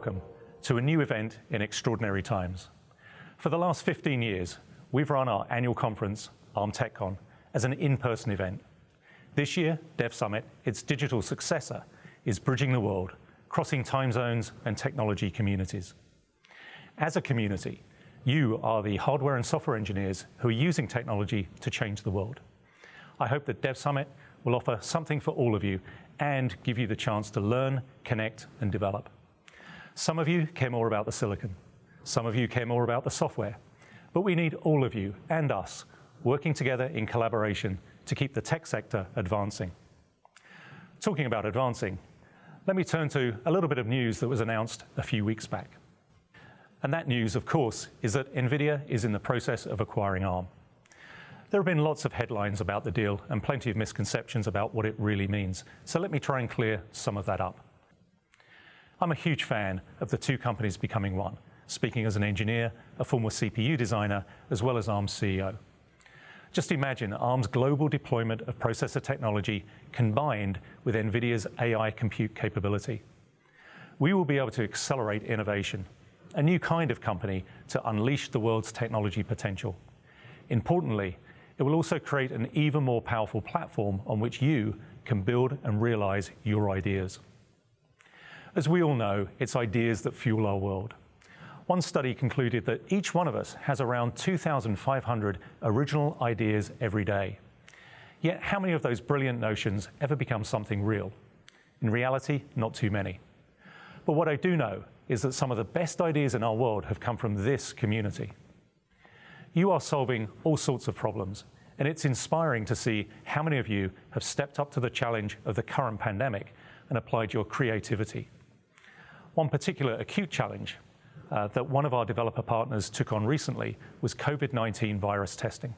Welcome to a new event in extraordinary times. For the last 15 years, we've run our annual conference, Arm TechCon, as an in-person event. This year, Dev Summit, its digital successor, is bridging the world, crossing time zones and technology communities. As a community, you are the hardware and software engineers who are using technology to change the world. I hope that Dev Summit will offer something for all of you and give you the chance to learn, connect, and develop. Some of you care more about the silicon. Some of you care more about the software. But we need all of you and us working together in collaboration to keep the tech sector advancing. Talking about advancing, let me turn to a little bit of news that was announced a few weeks back. And that news, of course, is that NVIDIA is in the process of acquiring ARM. There have been lots of headlines about the deal and plenty of misconceptions about what it really means. So let me try and clear some of that up. I'm a huge fan of the two companies becoming one, speaking as an engineer, a former CPU designer, as well as ARM's CEO. Just imagine ARM's global deployment of processor technology combined with NVIDIA's AI compute capability. We will be able to accelerate innovation, a new kind of company to unleash the world's technology potential. Importantly, it will also create an even more powerful platform on which you can build and realize your ideas. As we all know, it's ideas that fuel our world. One study concluded that each one of us has around 2,500 original ideas every day. Yet, how many of those brilliant notions ever become something real? In reality, not too many. But what I do know is that some of the best ideas in our world have come from this community. You are solving all sorts of problems, and it's inspiring to see how many of you have stepped up to the challenge of the current pandemic and applied your creativity. One particular acute challenge uh, that one of our developer partners took on recently was COVID 19 virus testing.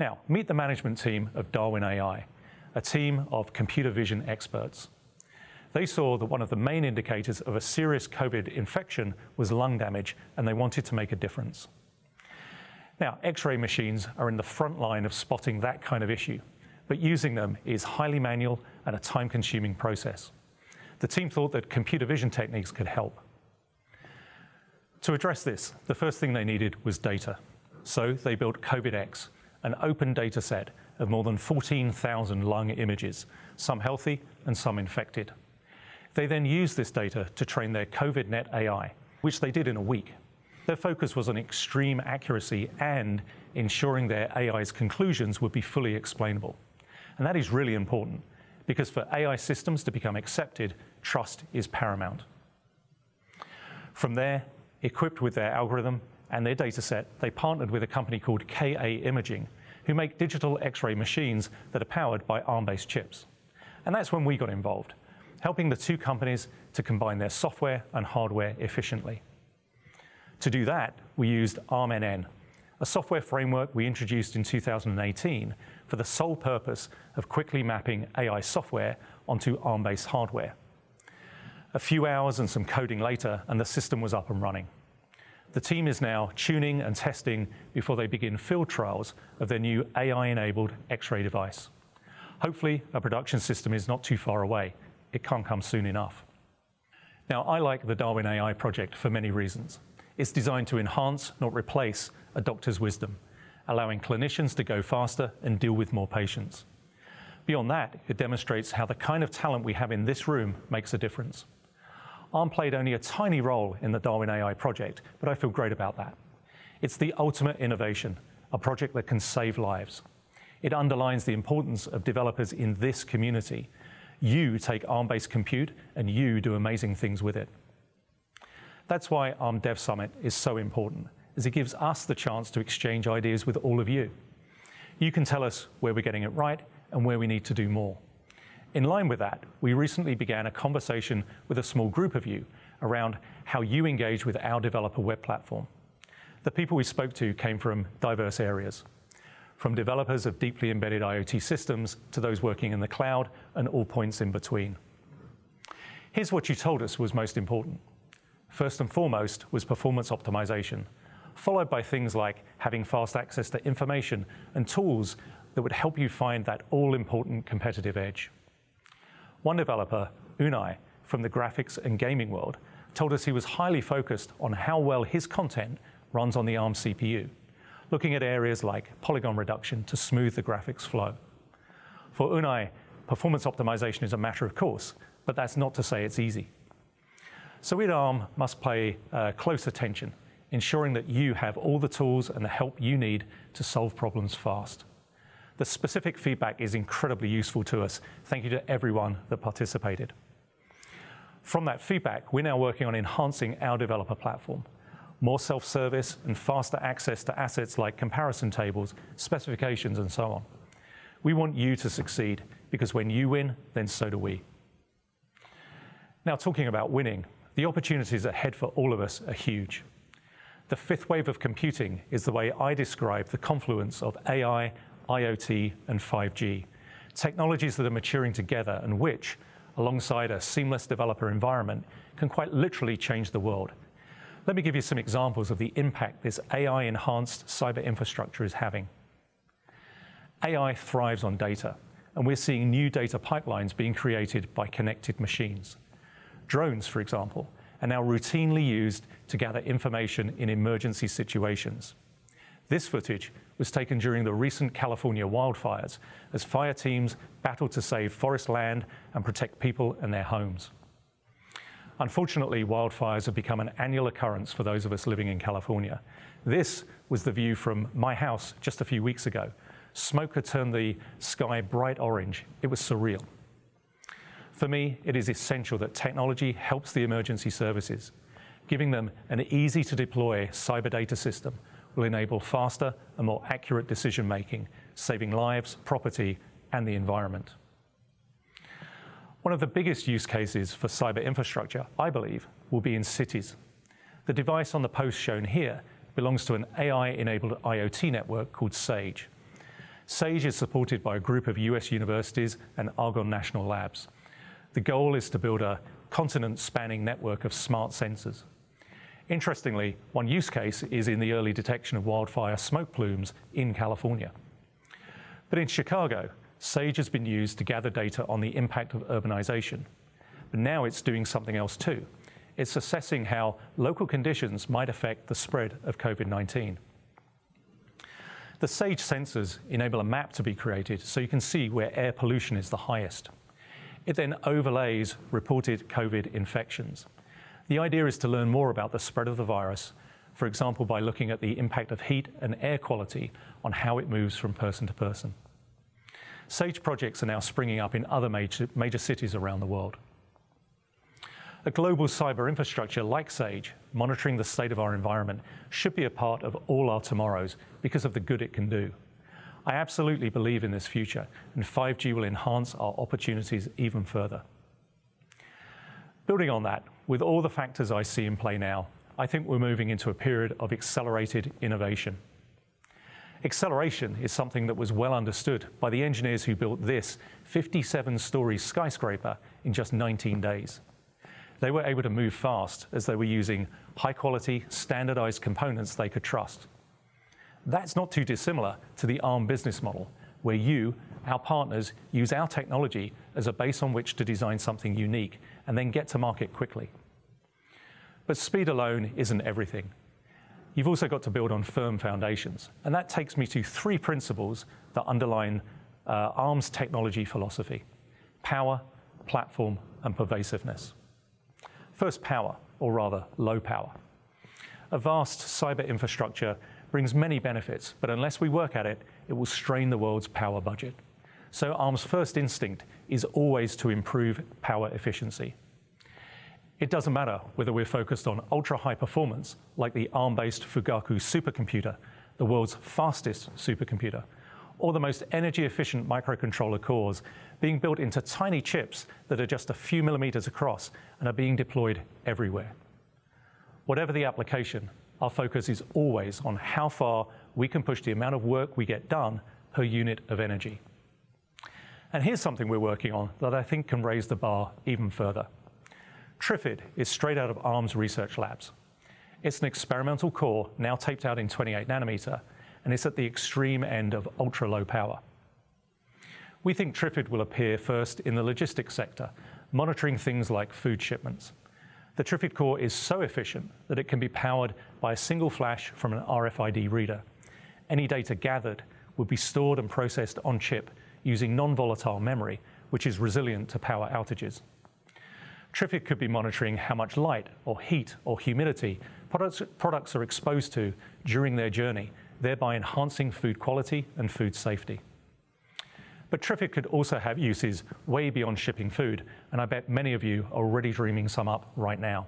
Now, meet the management team of Darwin AI, a team of computer vision experts. They saw that one of the main indicators of a serious COVID infection was lung damage, and they wanted to make a difference. Now, X ray machines are in the front line of spotting that kind of issue, but using them is highly manual and a time consuming process. The team thought that computer vision techniques could help. To address this, the first thing they needed was data. So they built COVIDX, an open data set of more than 14,000 lung images, some healthy and some infected. They then used this data to train their COVIDNet AI, which they did in a week. Their focus was on extreme accuracy and ensuring their AI's conclusions would be fully explainable. And that is really important because for AI systems to become accepted, trust is paramount. From there, equipped with their algorithm and their dataset, they partnered with a company called KA Imaging, who make digital X-ray machines that are powered by ARM-based chips. And that's when we got involved, helping the two companies to combine their software and hardware efficiently. To do that, we used ARMNN, a software framework we introduced in 2018 for the sole purpose of quickly mapping AI software onto ARM-based hardware. A few hours and some coding later, and the system was up and running. The team is now tuning and testing before they begin field trials of their new AI-enabled X-ray device. Hopefully, a production system is not too far away. It can't come soon enough. Now, I like the Darwin AI project for many reasons. It's designed to enhance, not replace, a doctor's wisdom, allowing clinicians to go faster and deal with more patients. Beyond that, it demonstrates how the kind of talent we have in this room makes a difference. ARM played only a tiny role in the Darwin AI project, but I feel great about that. It's the ultimate innovation, a project that can save lives. It underlines the importance of developers in this community. You take ARM-based compute and you do amazing things with it. That's why ARM Dev Summit is so important, as it gives us the chance to exchange ideas with all of you. You can tell us where we're getting it right and where we need to do more. In line with that, we recently began a conversation with a small group of you around how you engage with our developer web platform. The people we spoke to came from diverse areas, from developers of deeply embedded IoT systems to those working in the cloud and all points in between. Here's what you told us was most important. First and foremost was performance optimization, followed by things like having fast access to information and tools that would help you find that all important competitive edge. One developer, Unai, from the graphics and gaming world told us he was highly focused on how well his content runs on the ARM CPU, looking at areas like polygon reduction to smooth the graphics flow. For Unai, performance optimization is a matter of course, but that's not to say it's easy. So we at ARM must pay uh, close attention, ensuring that you have all the tools and the help you need to solve problems fast. The specific feedback is incredibly useful to us. Thank you to everyone that participated. From that feedback, we're now working on enhancing our developer platform. More self-service and faster access to assets like comparison tables, specifications, and so on. We want you to succeed because when you win, then so do we. Now, talking about winning, the opportunities ahead for all of us are huge. The fifth wave of computing is the way I describe the confluence of AI, IoT, and 5G, technologies that are maturing together and which, alongside a seamless developer environment, can quite literally change the world. Let me give you some examples of the impact this AI-enhanced cyber infrastructure is having. AI thrives on data, and we're seeing new data pipelines being created by connected machines. Drones, for example, are now routinely used to gather information in emergency situations. This footage was taken during the recent California wildfires as fire teams battled to save forest land and protect people and their homes. Unfortunately, wildfires have become an annual occurrence for those of us living in California. This was the view from my house just a few weeks ago. Smoke had turned the sky bright orange. It was surreal. For me, it is essential that technology helps the emergency services. Giving them an easy to deploy cyber data system will enable faster and more accurate decision making, saving lives, property, and the environment. One of the biggest use cases for cyber infrastructure, I believe, will be in cities. The device on the post shown here belongs to an AI-enabled IoT network called SAGE. SAGE is supported by a group of US universities and Argonne National Labs. The goal is to build a continent-spanning network of smart sensors. Interestingly, one use case is in the early detection of wildfire smoke plumes in California. But in Chicago, SAGE has been used to gather data on the impact of urbanization. But now it's doing something else too. It's assessing how local conditions might affect the spread of COVID-19. The SAGE sensors enable a map to be created so you can see where air pollution is the highest. It then overlays reported COVID infections. The idea is to learn more about the spread of the virus, for example, by looking at the impact of heat and air quality on how it moves from person to person. SAGE projects are now springing up in other major, major cities around the world. A global cyber infrastructure like SAGE, monitoring the state of our environment, should be a part of all our tomorrows because of the good it can do. I absolutely believe in this future, and 5G will enhance our opportunities even further. Building on that, with all the factors I see in play now, I think we're moving into a period of accelerated innovation. Acceleration is something that was well understood by the engineers who built this 57-story skyscraper in just 19 days. They were able to move fast as they were using high-quality, standardized components they could trust. That's not too dissimilar to the ARM business model, where you, our partners, use our technology as a base on which to design something unique and then get to market quickly. But speed alone isn't everything you've also got to build on firm foundations. And that takes me to three principles that underline uh, ARM's technology philosophy power, platform, and pervasiveness. First, power, or rather, low power. A vast cyber infrastructure brings many benefits, but unless we work at it, it will strain the world's power budget. So ARM's first instinct is always to improve power efficiency. It doesn't matter whether we're focused on ultra-high performance, like the ARM-based Fugaku supercomputer, the world's fastest supercomputer, or the most energy-efficient microcontroller cores being built into tiny chips that are just a few millimeters across and are being deployed everywhere. Whatever the application, our focus is always on how far we can push the amount of work we get done per unit of energy. And here's something we're working on that I think can raise the bar even further. Trifid is straight out of ARM's research labs. It's an experimental core now taped out in 28 nanometer, and it's at the extreme end of ultra low power. We think Trifid will appear first in the logistics sector, monitoring things like food shipments. The Trifid core is so efficient that it can be powered by a single flash from an RFID reader. Any data gathered would be stored and processed on chip using non-volatile memory, which is resilient to power outages. Trifid could be monitoring how much light or heat or humidity products, products are exposed to during their journey, thereby enhancing food quality and food safety. But Trifid could also have uses way beyond shipping food, and I bet many of you are already dreaming some up right now.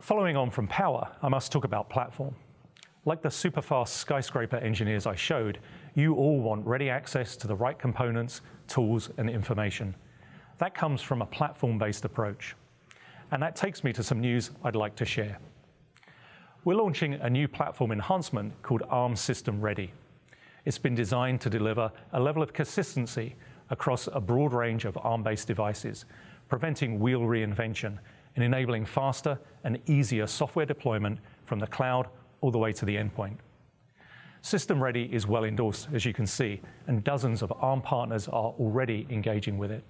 Following on from power, I must talk about platform. Like the superfast skyscraper engineers I showed, you all want ready access to the right components, tools, and information. That comes from a platform-based approach. And that takes me to some news I'd like to share. We're launching a new platform enhancement called ARM System Ready. It's been designed to deliver a level of consistency across a broad range of ARM-based devices, preventing wheel reinvention and enabling faster and easier software deployment from the cloud all the way to the endpoint. System Ready is well endorsed, as you can see, and dozens of ARM partners are already engaging with it.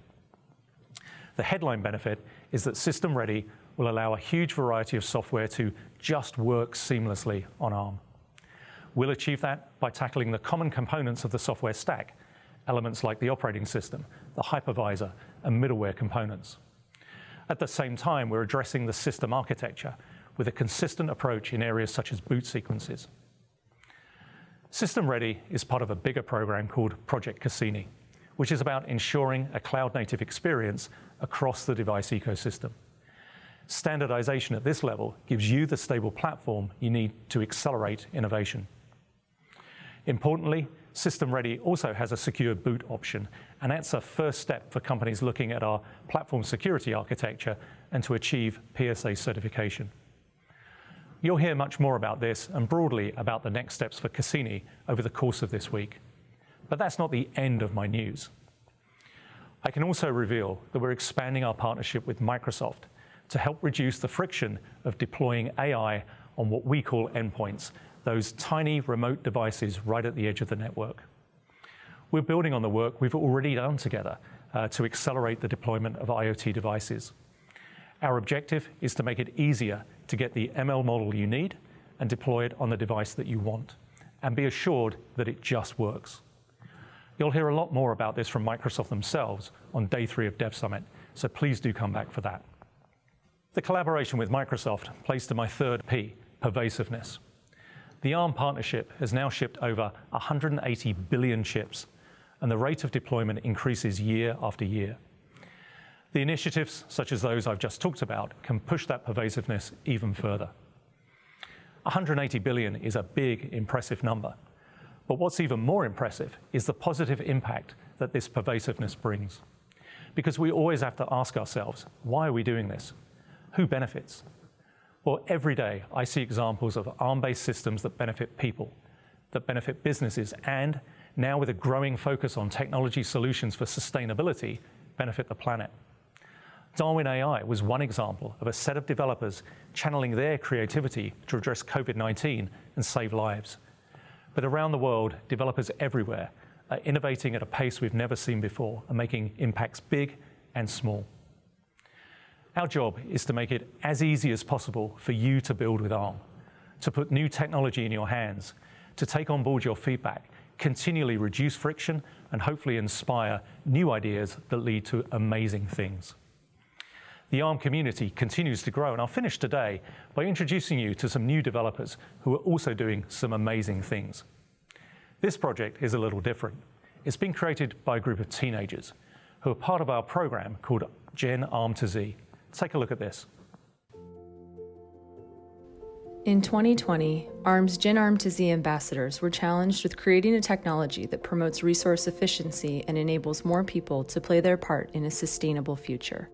The headline benefit is that System Ready will allow a huge variety of software to just work seamlessly on ARM. We'll achieve that by tackling the common components of the software stack, elements like the operating system, the hypervisor, and middleware components. At the same time, we're addressing the system architecture with a consistent approach in areas such as boot sequences. System Ready is part of a bigger program called Project Cassini, which is about ensuring a cloud-native experience across the device ecosystem. Standardization at this level gives you the stable platform you need to accelerate innovation. Importantly, System Ready also has a secure boot option, and that's a first step for companies looking at our platform security architecture and to achieve PSA certification. You'll hear much more about this and broadly about the next steps for Cassini over the course of this week. But that's not the end of my news. I can also reveal that we're expanding our partnership with Microsoft to help reduce the friction of deploying AI on what we call endpoints those tiny remote devices right at the edge of the network. We're building on the work we've already done together uh, to accelerate the deployment of IoT devices. Our objective is to make it easier to get the ML model you need and deploy it on the device that you want, and be assured that it just works. You'll hear a lot more about this from Microsoft themselves on day three of Dev Summit, so please do come back for that. The collaboration with Microsoft plays to my third P, pervasiveness. The ARM partnership has now shipped over 180 billion chips, and the rate of deployment increases year after year. The initiatives, such as those I've just talked about, can push that pervasiveness even further. 180 billion is a big, impressive number. But what's even more impressive is the positive impact that this pervasiveness brings. Because we always have to ask ourselves, why are we doing this? Who benefits? Well, every day I see examples of ARM-based systems that benefit people, that benefit businesses, and now with a growing focus on technology solutions for sustainability, benefit the planet. Darwin AI was one example of a set of developers channeling their creativity to address COVID-19 and save lives. But around the world, developers everywhere are innovating at a pace we've never seen before and making impacts big and small. Our job is to make it as easy as possible for you to build with ARM, to put new technology in your hands, to take on board your feedback, continually reduce friction, and hopefully inspire new ideas that lead to amazing things. The ARM community continues to grow, and I'll finish today by introducing you to some new developers who are also doing some amazing things. This project is a little different. It's been created by a group of teenagers who are part of our program called Gen ARM to Z. Take a look at this. In 2020, ARM's Gen ARM to Z ambassadors were challenged with creating a technology that promotes resource efficiency and enables more people to play their part in a sustainable future.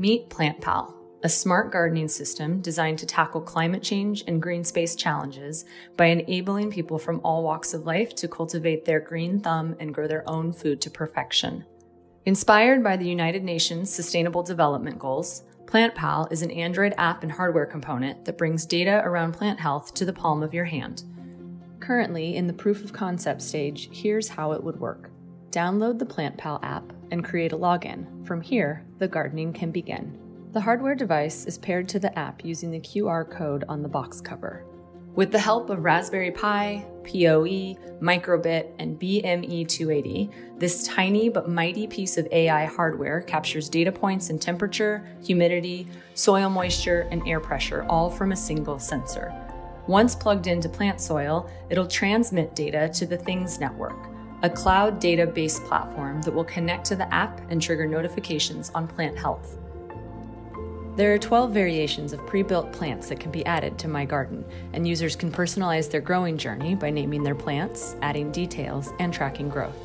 Meet PlantPal, a smart gardening system designed to tackle climate change and green space challenges by enabling people from all walks of life to cultivate their green thumb and grow their own food to perfection. Inspired by the United Nations Sustainable Development Goals, PlantPal is an Android app and hardware component that brings data around plant health to the palm of your hand. Currently, in the proof of concept stage, here's how it would work. download the PlantPal app and create a login. From here, the gardening can begin. The hardware device is paired to the app using the QR code on the box cover. With the help of Raspberry Pi, PoE, Microbit, and BME280, this tiny but mighty piece of AI hardware captures data points in temperature, humidity, soil moisture, and air pressure, all from a single sensor. Once plugged into plant soil, it'll transmit data to the Things Network, a cloud data based platform that will connect to the app and trigger notifications on plant health. There are 12 variations of pre built plants that can be added to My Garden, and users can personalize their growing journey by naming their plants, adding details, and tracking growth.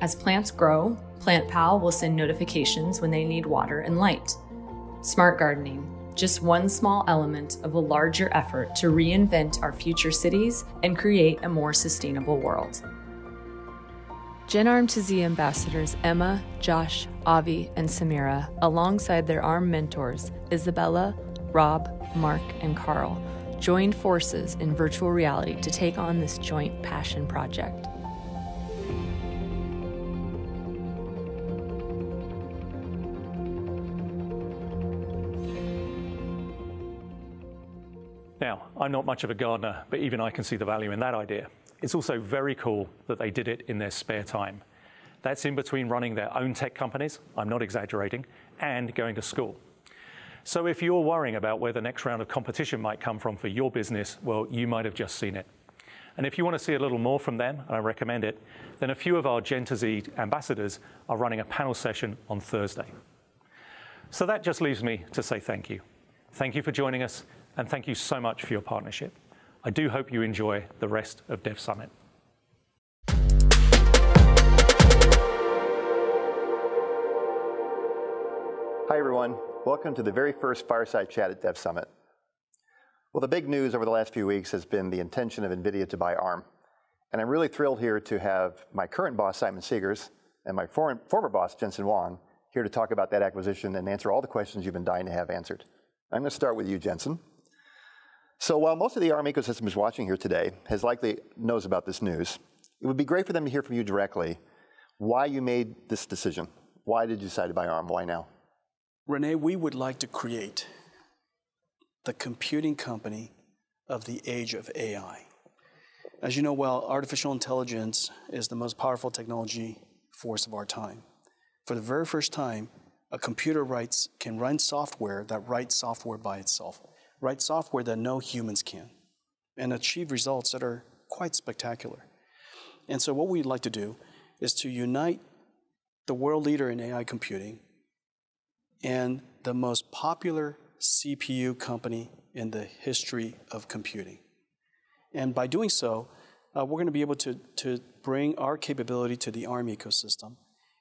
As plants grow, PlantPal will send notifications when they need water and light. Smart gardening, just one small element of a larger effort to reinvent our future cities and create a more sustainable world. GenArm to Z ambassadors Emma, Josh, Avi, and Samira, alongside their ARM mentors Isabella, Rob, Mark, and Carl, joined forces in virtual reality to take on this joint passion project. Now, I'm not much of a gardener, but even I can see the value in that idea. It's also very cool that they did it in their spare time. That's in between running their own tech companies, I'm not exaggerating, and going to school. So if you're worrying about where the next round of competition might come from for your business, well, you might have just seen it. And if you want to see a little more from them, and I recommend it, then a few of our Gen2Z ambassadors are running a panel session on Thursday. So that just leaves me to say thank you. Thank you for joining us, and thank you so much for your partnership. I do hope you enjoy the rest of Dev Summit. Hi, everyone. Welcome to the very first Fireside Chat at Dev Summit. Well, the big news over the last few weeks has been the intention of NVIDIA to buy ARM. And I'm really thrilled here to have my current boss, Simon Segars, and my foreign, former boss, Jensen Huang, here to talk about that acquisition and answer all the questions you've been dying to have answered. I'm going to start with you, Jensen. So while most of the ARM ecosystem is watching here today, has likely knows about this news, it would be great for them to hear from you directly why you made this decision. Why did you decide to buy ARM? Why now? Rene, we would like to create the computing company of the age of AI. As you know well, artificial intelligence is the most powerful technology force of our time. For the very first time, a computer writes, can run software that writes software by itself write software that no humans can and achieve results that are quite spectacular. And so, what we'd like to do is to unite the world leader in AI computing and the most popular CPU company in the history of computing. And by doing so, uh, we're going to be able to, to bring our capability to the ARM ecosystem.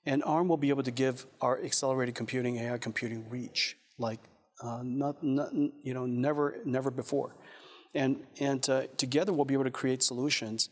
And ARM will be able to give our accelerated computing, AI computing reach like uh, not, not, you know, never, never before. And, and uh, together we'll be able to create solutions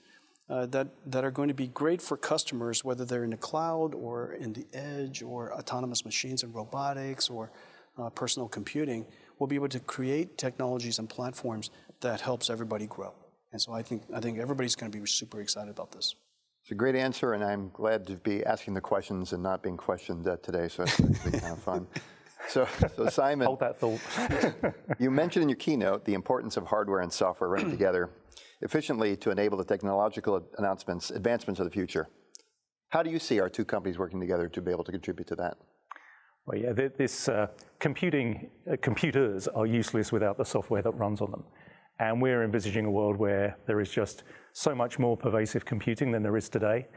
uh, that, that are going to be great for customers, whether they're in the cloud or in the edge or autonomous machines and robotics or uh, personal computing. We'll be able to create technologies and platforms that helps everybody grow. And so I think, I think everybody's going to be super excited about this. It's a great answer, and I'm glad to be asking the questions and not being questioned uh, today, so it's kind of fun. So, so Simon, hold that thought. you mentioned in your keynote the importance of hardware and software running together efficiently to enable the technological announcements, advancements of the future. How do you see our two companies working together to be able to contribute to that? Well, yeah, this uh, computing uh, computers are useless without the software that runs on them, and we're envisaging a world where there is just so much more pervasive computing than there is today.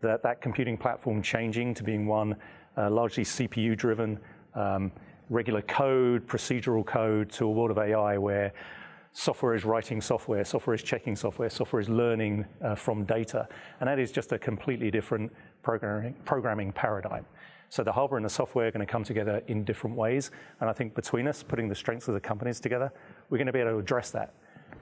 That that computing platform changing to being one uh, largely CPU driven, um, regular code, procedural code, to a world of AI where software is writing software, software is checking software, software is learning uh, from data. And that is just a completely different programming, programming paradigm. So the hardware and the software are going to come together in different ways. And I think between us, putting the strengths of the companies together, we're going to be able to address that.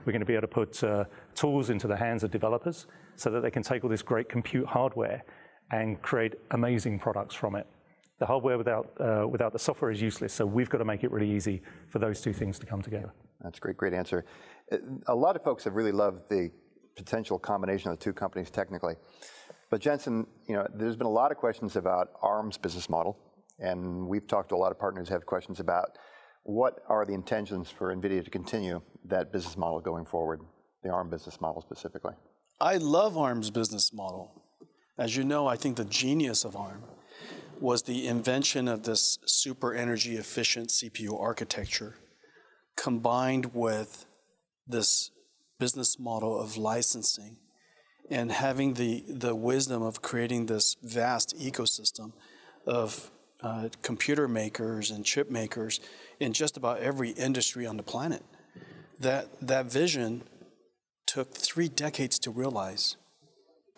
We're going to be able to put uh, tools into the hands of developers so that they can take all this great compute hardware and create amazing products from it the hardware without, uh, without the software is useless. So we've got to make it really easy for those two things to come together. That's a great, great answer. A lot of folks have really loved the potential combination of the two companies technically. But Jensen, you know, there's been a lot of questions about ARM's business model, and we've talked to a lot of partners who have questions about what are the intentions for NVIDIA to continue that business model going forward, the ARM business model specifically? I love ARM's business model. As you know, I think the genius of ARM was the invention of this super energy efficient CPU architecture combined with this business model of licensing and having the, the wisdom of creating this vast ecosystem of uh, computer makers and chip makers in just about every industry on the planet. That, that vision took three decades to realize.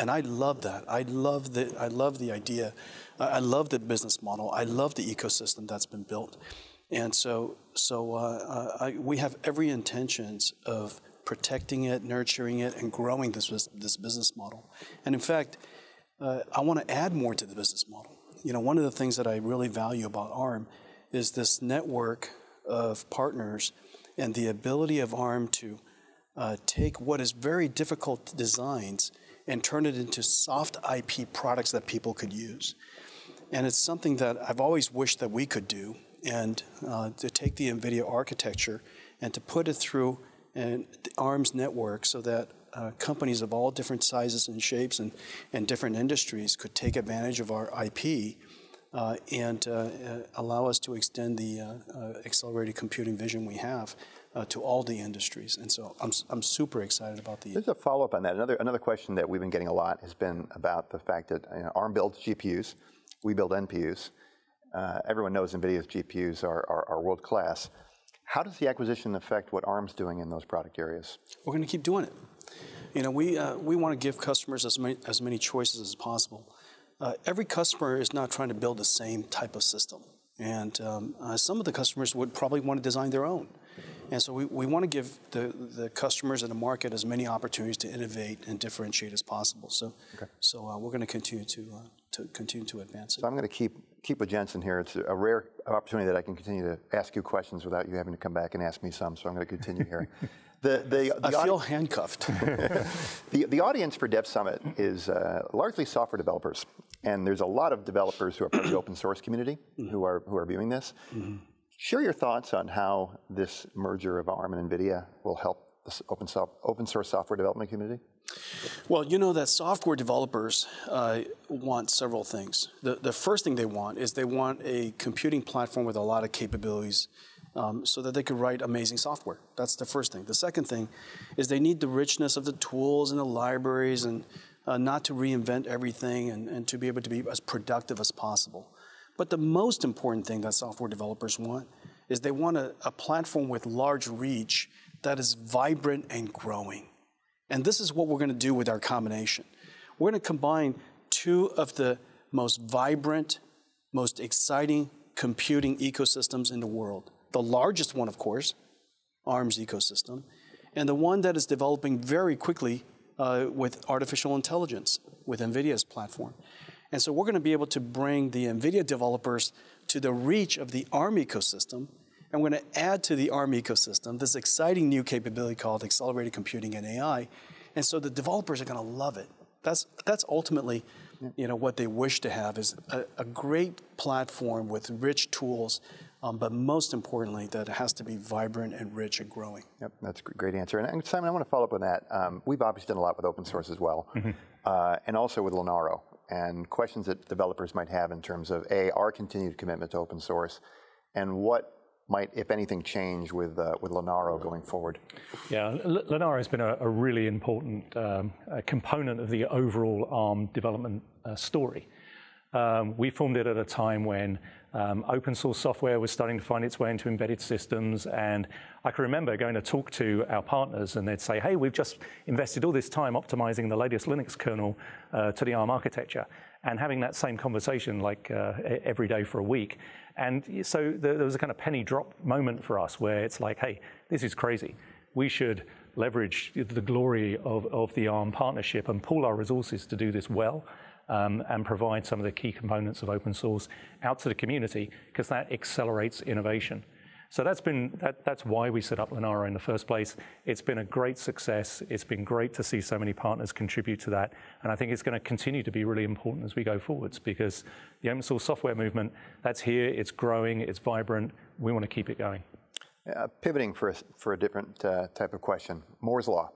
And I love that. I love the, I love the idea. I love the business model. I love the ecosystem that's been built. And so, so uh, I, we have every intentions of protecting it, nurturing it, and growing this, this business model. And in fact, uh, I want to add more to the business model. You know, one of the things that I really value about ARM is this network of partners and the ability of ARM to uh, take what is very difficult designs and turn it into soft IP products that people could use. And it's something that I've always wished that we could do, and uh, to take the NVIDIA architecture and to put it through an ARMS network so that uh, companies of all different sizes and shapes and, and different industries could take advantage of our IP uh, and uh, uh, allow us to extend the uh, accelerated computing vision we have to all the industries. And so I'm, I'm super excited about the. There's a follow up on that. Another, another question that we've been getting a lot has been about the fact that you know, ARM builds GPUs, we build NPUs. everyone knows NVIDIA's GPUs are, are, are world class. How does the acquisition affect what ARM's doing in those product areas? We're going to keep doing it. You know, we, uh, we want to give customers as many, as many choices as possible. Uh, every customer is not trying to build the same type of system. And um, uh, some of the customers would probably want to design their own. And so we, we want to give the, the customers in the market as many opportunities to innovate and differentiate as possible. So, okay. so uh, we're going to continue to, uh, to continue to advance it. So I'm going to keep keep with Jensen here. It's a rare opportunity that I can continue to ask you questions without you having to come back and ask me some. So I'm going to continue here. The, the, the I feel handcuffed. the, the audience for Dev Summit is uh, largely software developers, and there's a lot of developers who are part of the open source community mm-hmm. who are who are viewing this. Mm-hmm. Share your thoughts on how this merger of ARM and NVIDIA will help the open, so- open source software development community. Well, you know that software developers uh, want several things. The, the first thing they want is they want a computing platform with a lot of capabilities um, so that they could write amazing software. That's the first thing. The second thing is they need the richness of the tools and the libraries and uh, not to reinvent everything and, and to be able to be as productive as possible. But the most important thing that software developers want is they want a, a platform with large reach that is vibrant and growing. And this is what we're going to do with our combination. We're going to combine two of the most vibrant, most exciting computing ecosystems in the world. The largest one, of course, ARM's ecosystem, and the one that is developing very quickly uh, with artificial intelligence, with NVIDIA's platform. And so we're going to be able to bring the NVIDIA developers to the reach of the ARM ecosystem and we're going to add to the ARM ecosystem this exciting new capability called accelerated computing and AI. And so the developers are going to love it. That's, that's ultimately you know, what they wish to have is a, a great platform with rich tools, um, but most importantly, that it has to be vibrant and rich and growing. Yep, that's a great answer. And, and Simon, I want to follow up on that. Um, we've obviously done a lot with open source as well, mm-hmm. uh, and also with Linaro, and questions that developers might have in terms of A, our continued commitment to open source, and what might, if anything, change with, uh, with Linaro going forward? Yeah, L- Linaro has been a, a really important um, a component of the overall ARM development uh, story. Um, we formed it at a time when um, open source software was starting to find its way into embedded systems. And I can remember going to talk to our partners, and they'd say, Hey, we've just invested all this time optimizing the latest Linux kernel uh, to the ARM architecture, and having that same conversation like uh, every day for a week. And so there was a kind of penny drop moment for us where it's like, hey, this is crazy. We should leverage the glory of, of the ARM partnership and pool our resources to do this well um, and provide some of the key components of open source out to the community because that accelerates innovation. So that's been that, that's why we set up Linaro in the first place. It's been a great success. It's been great to see so many partners contribute to that, and I think it's going to continue to be really important as we go forwards because the open source software movement that's here. It's growing. It's vibrant. We want to keep it going. Uh, pivoting for a, for a different uh, type of question, Moore's law.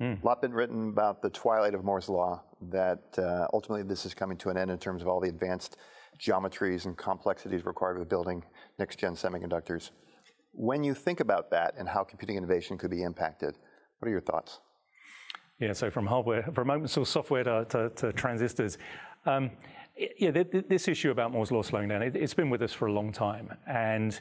Mm. A lot been written about the twilight of Moore's law. That uh, ultimately this is coming to an end in terms of all the advanced geometries and complexities required with building next gen semiconductors. When you think about that and how computing innovation could be impacted, what are your thoughts? Yeah, so from hardware, from open source software to, to, to transistors, um, yeah, this issue about Moore's law slowing down, it, has been with us for a long time. And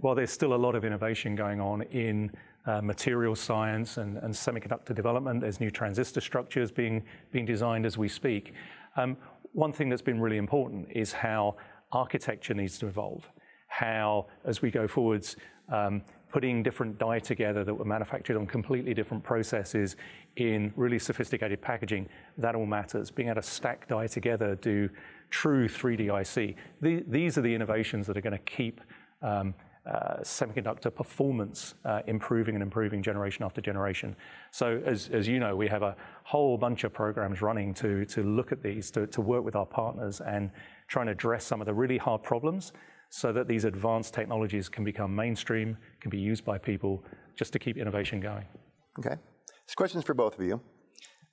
while there's still a lot of innovation going on in uh, material science and, and, semiconductor development, there's new transistor structures being, being designed as we speak. Um, one thing that's been really important is how architecture needs to evolve. How, as we go forwards, um, putting different die together that were manufactured on completely different processes in really sophisticated packaging, that all matters. Being able to stack die together, do true 3D IC. The, these are the innovations that are going to keep um, uh, semiconductor performance uh, improving and improving generation after generation. So as, as you know, we have a whole bunch of programs running to, to look at these, to, to work with our partners and try and address some of the really hard problems so that these advanced technologies can become mainstream, can be used by people, just to keep innovation going. Okay. This question is for both of you.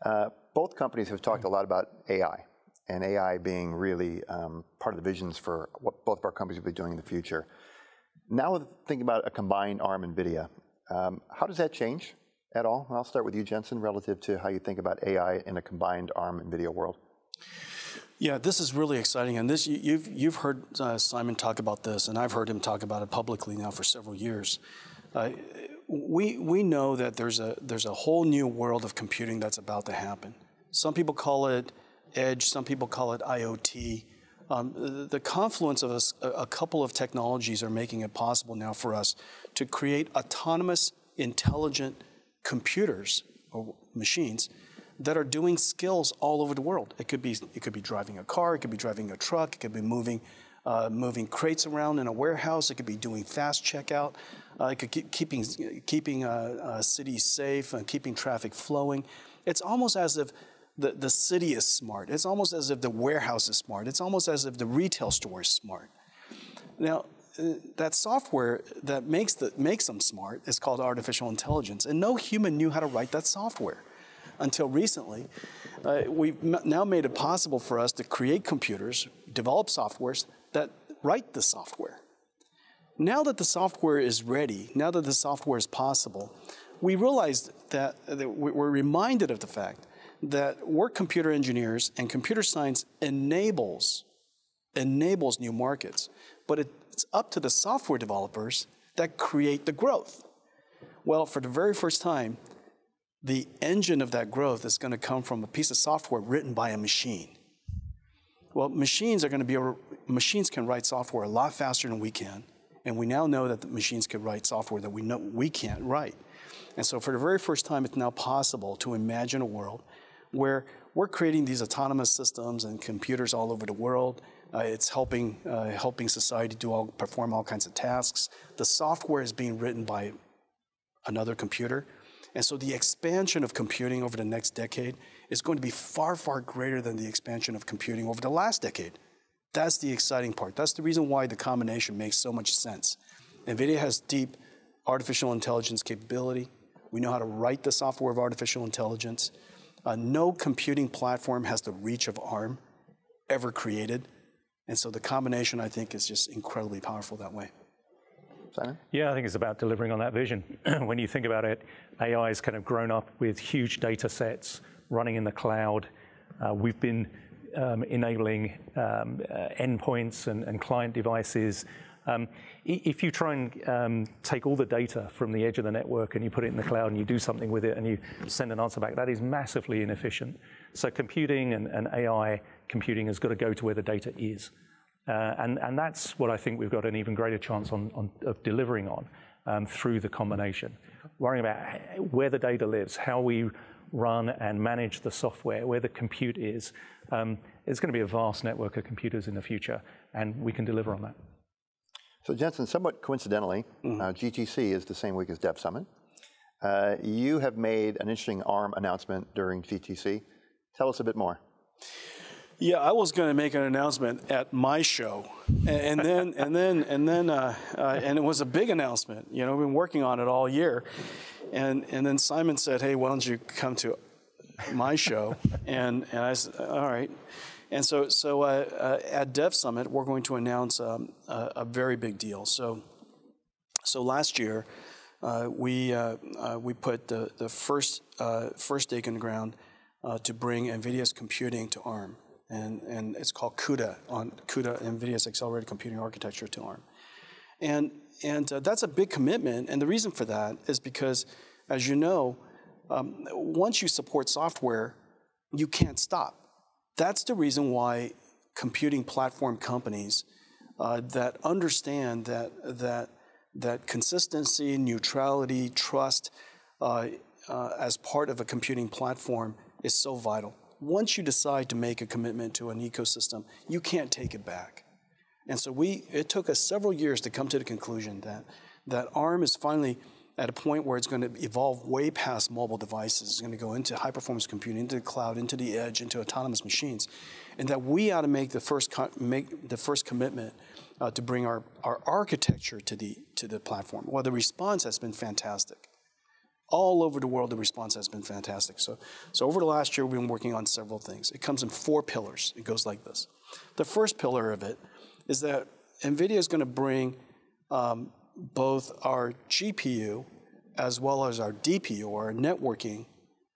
Uh, both companies have talked a lot about AI, and AI being really um, part of the visions for what both of our companies will be doing in the future. Now thinking about a combined ARM NVIDIA, um, how does that change at all? I'll start with you, Jensen, relative to how you think about AI in a combined ARM NVIDIA world. Yeah, this is really exciting, and this you've you've heard uh, Simon talk about this, and I've heard him talk about it publicly now for several years. Uh, we we know that there's a there's a whole new world of computing that's about to happen. Some people call it edge, some people call it IoT. Um, the confluence of a, a couple of technologies are making it possible now for us to create autonomous, intelligent computers or machines that are doing skills all over the world. It could be it could be driving a car, it could be driving a truck, it could be moving uh, moving crates around in a warehouse, it could be doing fast checkout, uh, it could keep keeping keeping uh, cities safe and keeping traffic flowing. It's almost as if the, the city is smart. It's almost as if the warehouse is smart. It's almost as if the retail store is smart. Now, uh, that software that makes, the, makes them smart is called artificial intelligence. And no human knew how to write that software until recently. Uh, we've now made it possible for us to create computers, develop softwares that write the software. Now that the software is ready, now that the software is possible, we realized that, that we're reminded of the fact that we're computer engineers and computer science enables enables new markets, but it's up to the software developers that create the growth. Well, for the very first time, the engine of that growth is going to come from a piece of software written by a machine. Well, machines are going to be machines can write software a lot faster than we can, and we now know that the machines can write software that we know we can't write. And so, for the very first time, it's now possible to imagine a world where we're creating these autonomous systems and computers all over the world. Uh, it's helping uh, helping society do all perform all kinds of tasks. The software is being written by another computer, and so the expansion of computing over the next decade is going to be far far greater than the expansion of computing over the last decade. That's the exciting part. That's the reason why the combination makes so much sense. NVIDIA has deep artificial intelligence capability. We know how to write the software of artificial intelligence. Uh, no computing platform has the reach of ARM ever created. And so the combination, I think, is just incredibly powerful that way. Simon? Yeah, I think it's about delivering on that vision. when you think about it, AI has kind of grown up with huge data sets running in the cloud. Uh, we've been um, enabling um, uh, endpoints and, and, client devices um, if you try and um, take all the data from the edge of the network and you put it in the cloud and you do something with it and you send an answer back, that is massively inefficient. So computing and, and AI computing has got to go to where the data is. Uh, and, and that's what I think we've got an even greater chance on, on of delivering on um, through the combination. Worrying about where the data lives, how we run and manage the software, where the compute is. Um, it's going to be a vast network of computers in the future, and we can deliver on that. So Jensen, somewhat coincidentally, mm-hmm. uh, GTC is the same week as Dev Summit. Uh, you have made an interesting ARM announcement during GTC. Tell us a bit more. Yeah, I was going to make an announcement at my show, and, then and then and then uh, uh, and it was a big announcement. You know, we've been working on it all year, and and then Simon said, "Hey, why don't you come to my show?" and and I said, "All right." And so so uh, uh at Dev Summit, we're going to announce um, a, a, very big deal. So so last year, uh, we uh, we put the the first first stake in the ground to bring NVIDIA's computing to ARM and, and it's called CUDA on CUDA, NVIDIA's accelerated computing architecture to ARM. And, and uh, that's a big commitment, and the reason for that is because, as you know, um, once you support software, you can't stop. That's the reason why computing platform companies uh, that understand that, that, that consistency, neutrality, trust uh, uh as part of a computing platform is so vital once you decide to make a commitment to an ecosystem, you can't take it back. And so we, it took us several years to come to the conclusion that, that ARM is finally at a point where it's going to evolve way past mobile devices. It's going to go into high performance computing, into the cloud, into the edge, into autonomous machines. And that we ought to make the first, make the first commitment uh, to bring our, our architecture to the, to the platform. Well, the response has been fantastic all over the world, the response has been fantastic. So, so over the last year, we've been working on several things. It comes in four pillars. It goes like this. The first pillar of it is that NVIDIA is going to bring um, both our GPU as well as our DPU, or our networking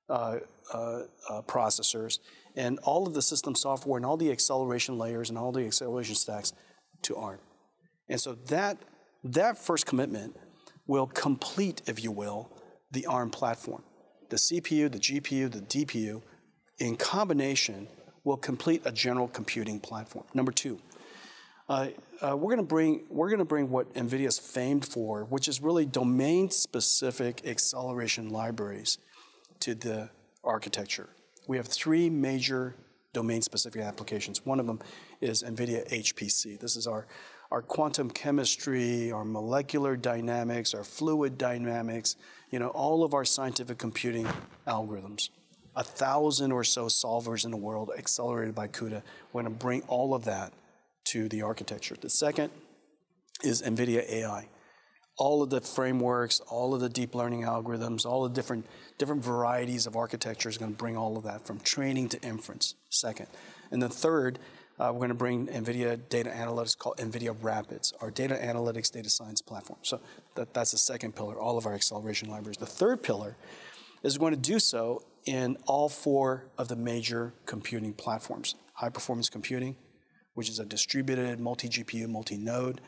uh, uh, uh, processors, and all of the system software and all the acceleration layers and all the acceleration stacks to ARM. And so that, that first commitment will complete, if you will, the ARM platform. The CPU, the GPU, the DPU, in combination, will complete a general computing platform. Number two, uh, we're going to bring we're going to bring what NVIDIA is famed for, which is really domain-specific acceleration libraries, to the architecture. We have three major domain-specific applications. One of them is NVIDIA HPC. This is our our quantum chemistry, our molecular dynamics, our fluid dynamics, you know, all of our scientific computing algorithms. A thousand or so solvers in the world accelerated by CUDA. We're going to bring all of that to the architecture. The second is NVIDIA AI. All of the frameworks, all of the deep learning algorithms, all the different, different varieties of architecture is going to bring all of that from training to inference, second. And the third uh, we're going to bring NVIDIA data analytics called NVIDIA Rapids, our data analytics data science platform. So that, that's the second pillar, all of our acceleration libraries. The third pillar is going to do so in all four of the major computing platforms. High performance computing, which is a distributed multi-GPU, multi-node.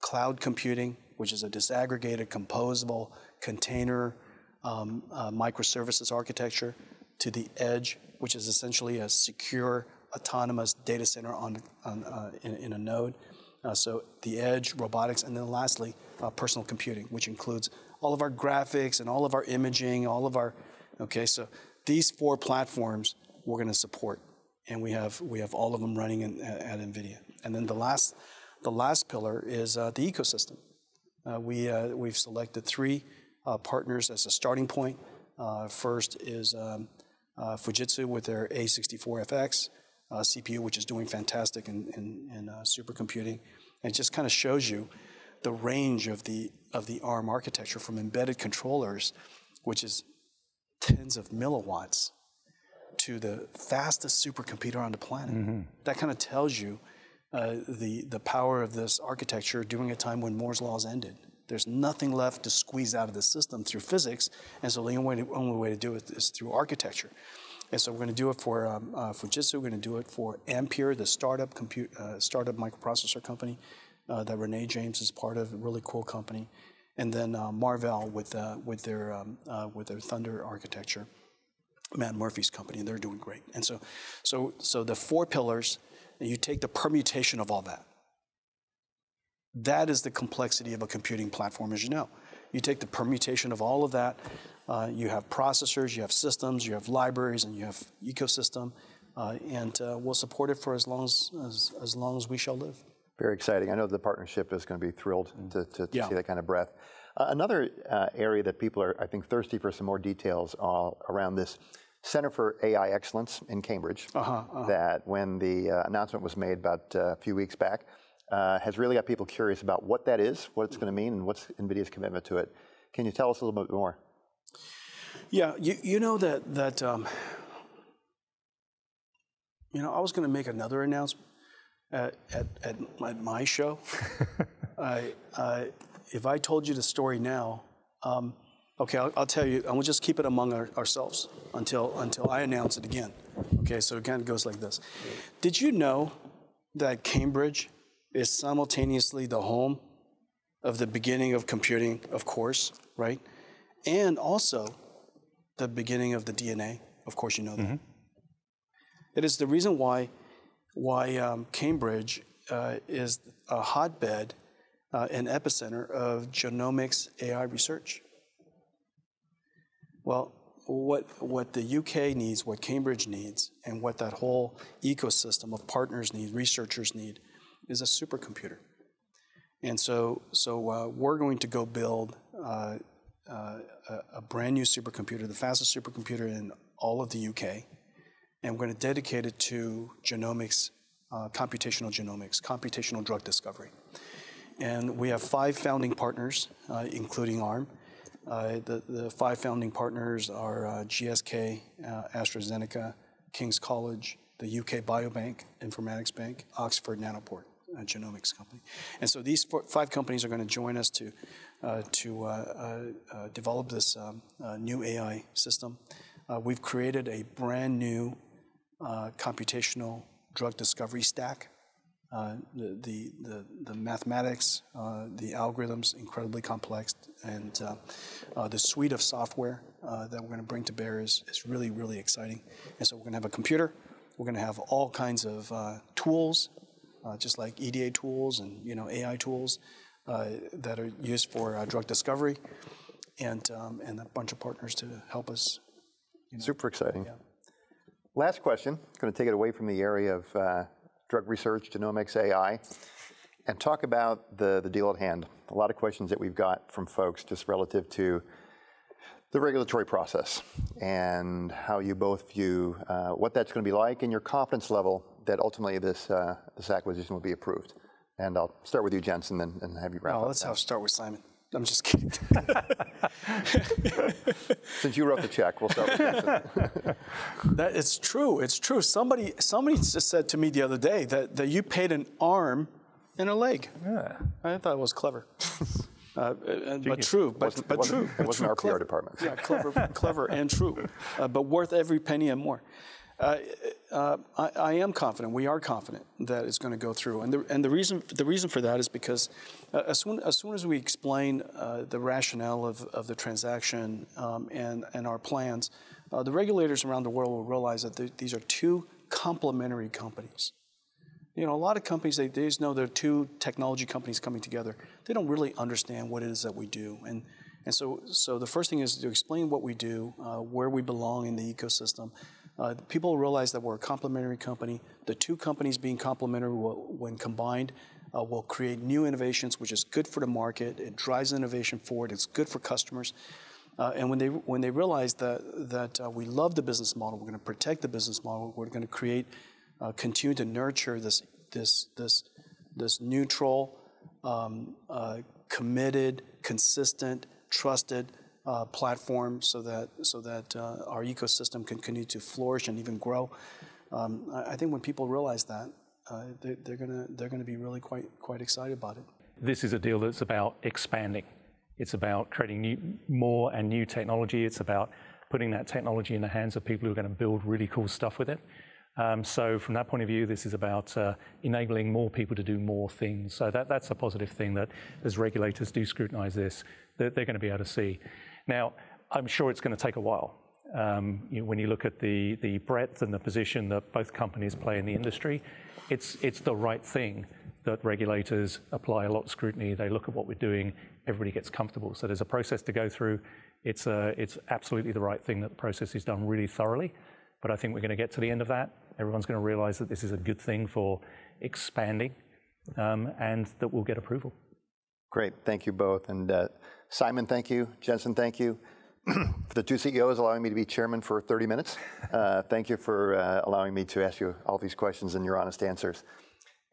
Cloud computing, which is a disaggregated, composable, container, um, uh, microservices architecture. To the edge, which is essentially a secure autonomous data center on, on uh, in, in, a node. Uh, so the edge, robotics, and then lastly, uh, personal computing, which includes all of our graphics and all of our imaging, all of our, okay, so these four platforms we're going to support. And we have, we have all of them running in, at, NVIDIA. And then the last, the last pillar is uh, the ecosystem. Uh, we, uh, we've selected three partners as a starting point. first is um, Fujitsu with their A64FX uh, CPU, which is doing fantastic in, in, in uh, supercomputing. And it just kind of shows you the range of the, of the ARM architecture from embedded controllers, which is tens of milliwatts, to the fastest supercomputer on the planet. Mm-hmm. That kind of tells you uh, the, the power of this architecture during a time when Moore's laws ended. There's nothing left to squeeze out of the system through physics, and so the only way to, only way to do it is through architecture. And so we're going to do it for um, uh, Fujitsu. We're going to do it for Ampere, the startup compute, uh, startup microprocessor company uh, that Renee James is part of. A really cool company. And then uh, Marvell with uh, with their um, uh, with their Thunder architecture, Matt Murphy's company, and they're doing great. And so, so so the four pillars, and you take the permutation of all that. That is the complexity of a computing platform, as you know. You take the permutation of all of that, uh, you have processors, you have systems, you have libraries, and you have ecosystem, uh, and uh, we'll support it for as long as, as, as long as we shall live. Very exciting. I know the partnership is going to be thrilled to, to, to yeah. see that kind of breadth. Uh, another uh, area that people are, I think, thirsty for some more details all around this Center for AI Excellence in Cambridge. Uh-huh, uh-huh. That when the uh, announcement was made about uh, a few weeks back, uh, has really got people curious about what that is, what it's going to mean, and what's NVIDIA's commitment to it. Can you tell us a little bit more? Yeah, you, you know that that um, you know I was going to make another announcement at, at, at my show. I, if I told you the story now, um, okay, I'll, I'll, tell you. I will just keep it among our, ourselves until until I announce it again. Okay, so it kind of goes like this. Did you know that Cambridge is simultaneously the home of the beginning of computing, of course, right, and also the beginning of the DNA? Of course, you know that. Mm-hmm. It is the reason why why um, Cambridge uh, is a hotbed, uh, an epicenter of genomics AI research. Well, what, what the UK needs, what Cambridge needs, and what that whole ecosystem of partners need, researchers need, is a supercomputer. And so, so uh, we're going to go build uh, uh, a brand new supercomputer, the fastest supercomputer in all of the UK and we're going to dedicate it to genomics, uh, computational genomics, computational drug discovery. And we have five founding partners, uh, including ARM. Uh, the, the five founding partners are uh, GSK, uh, AstraZeneca, King's College, the UK Biobank, Informatics Bank, Oxford Nanopore, a genomics company. And so these four, five companies are going to join us to, uh, to develop this um, new AI system. we've created a brand new uh, computational drug discovery stack. Uh, the, the, the, the, mathematics, uh, the algorithms, incredibly complex, and uh, uh, the suite of software uh, that we're going to bring to bear is, is really, really exciting. And so we're going to have a computer, we're going to have all kinds of tools, just like EDA tools and you know AI tools that are used for drug discovery, and, um, and a bunch of partners to help us. You know, Super exciting. Yeah. Last question, going to take it away from the area of uh, drug research, genomics, AI, and talk about the, the deal at hand. A lot of questions that we've got from folks just relative to the regulatory process and how you both view uh, what that's going to be like and your confidence level that ultimately this, uh, this acquisition will be approved. And I'll start with you, Jensen, and, and have you wrap oh, up. Let's have start with Simon. I'm just kidding. Since you wrote the check, we'll start with Jensen. that it's true. It's true. Somebody somebody said to me the other day that, that you paid an arm and a leg. Yeah. I thought it was clever. Uh, but true, but, wasn't, but wasn't, true. It wasn't true, our clever. PR department. Yeah, clever, clever and true, uh, but worth every penny and more. Uh, uh, I, I, am confident. We are confident that it's going to go through, and the and the reason the reason for that is because uh, as soon as soon as we explain uh, the rationale of, of the transaction um, and and our plans, uh, the regulators around the world will realize that these are two complementary companies. You know, a lot of companies they, they just know they're two technology companies coming together. They don't really understand what it is that we do, and and so so the first thing is to explain what we do, where we belong in the ecosystem. Uh, people realize that we're a complementary company. The two companies being complementary, when combined, uh, will create new innovations, which is good for the market. It drives innovation forward. It's good for customers. Uh, and when they when they realize that that uh, we love the business model, we're going to protect the business model. We're going to create, uh, continue to nurture this this this this neutral, um, uh, committed, consistent, trusted uh, platform so that so that uh, our ecosystem can continue to flourish and even grow. Um, I, I, think when people realize that, uh, they, they're gonna they're gonna be really quite quite excited about it. This is a deal that's about expanding. It's about creating new, more and new technology. It's about putting that technology in the hands of people who are going to build really cool stuff with it. Um, so from that point of view, this is about uh, enabling more people to do more things. So that, that's a positive thing that as regulators do scrutinize this, they're, they're going to be able to see. Now, I'm sure it's going to take a while. Um, you when you look at the, the breadth and the position that both companies play in the industry, it's, it's the right thing that regulators apply a lot of scrutiny. They look at what we're doing, everybody gets comfortable. So there's a process to go through. It's, uh, it's absolutely the right thing that the process is done really thoroughly. But I think we're going to get to the end of that. Everyone's going to realize that this is a good thing for expanding um, and that we'll get approval. Great. Thank you both. And uh, Simon, thank you. Jensen, thank you. for the two CEOs allowing me to be chairman for 30 minutes. Uh, thank you for uh, allowing me to ask you all these questions and your honest answers.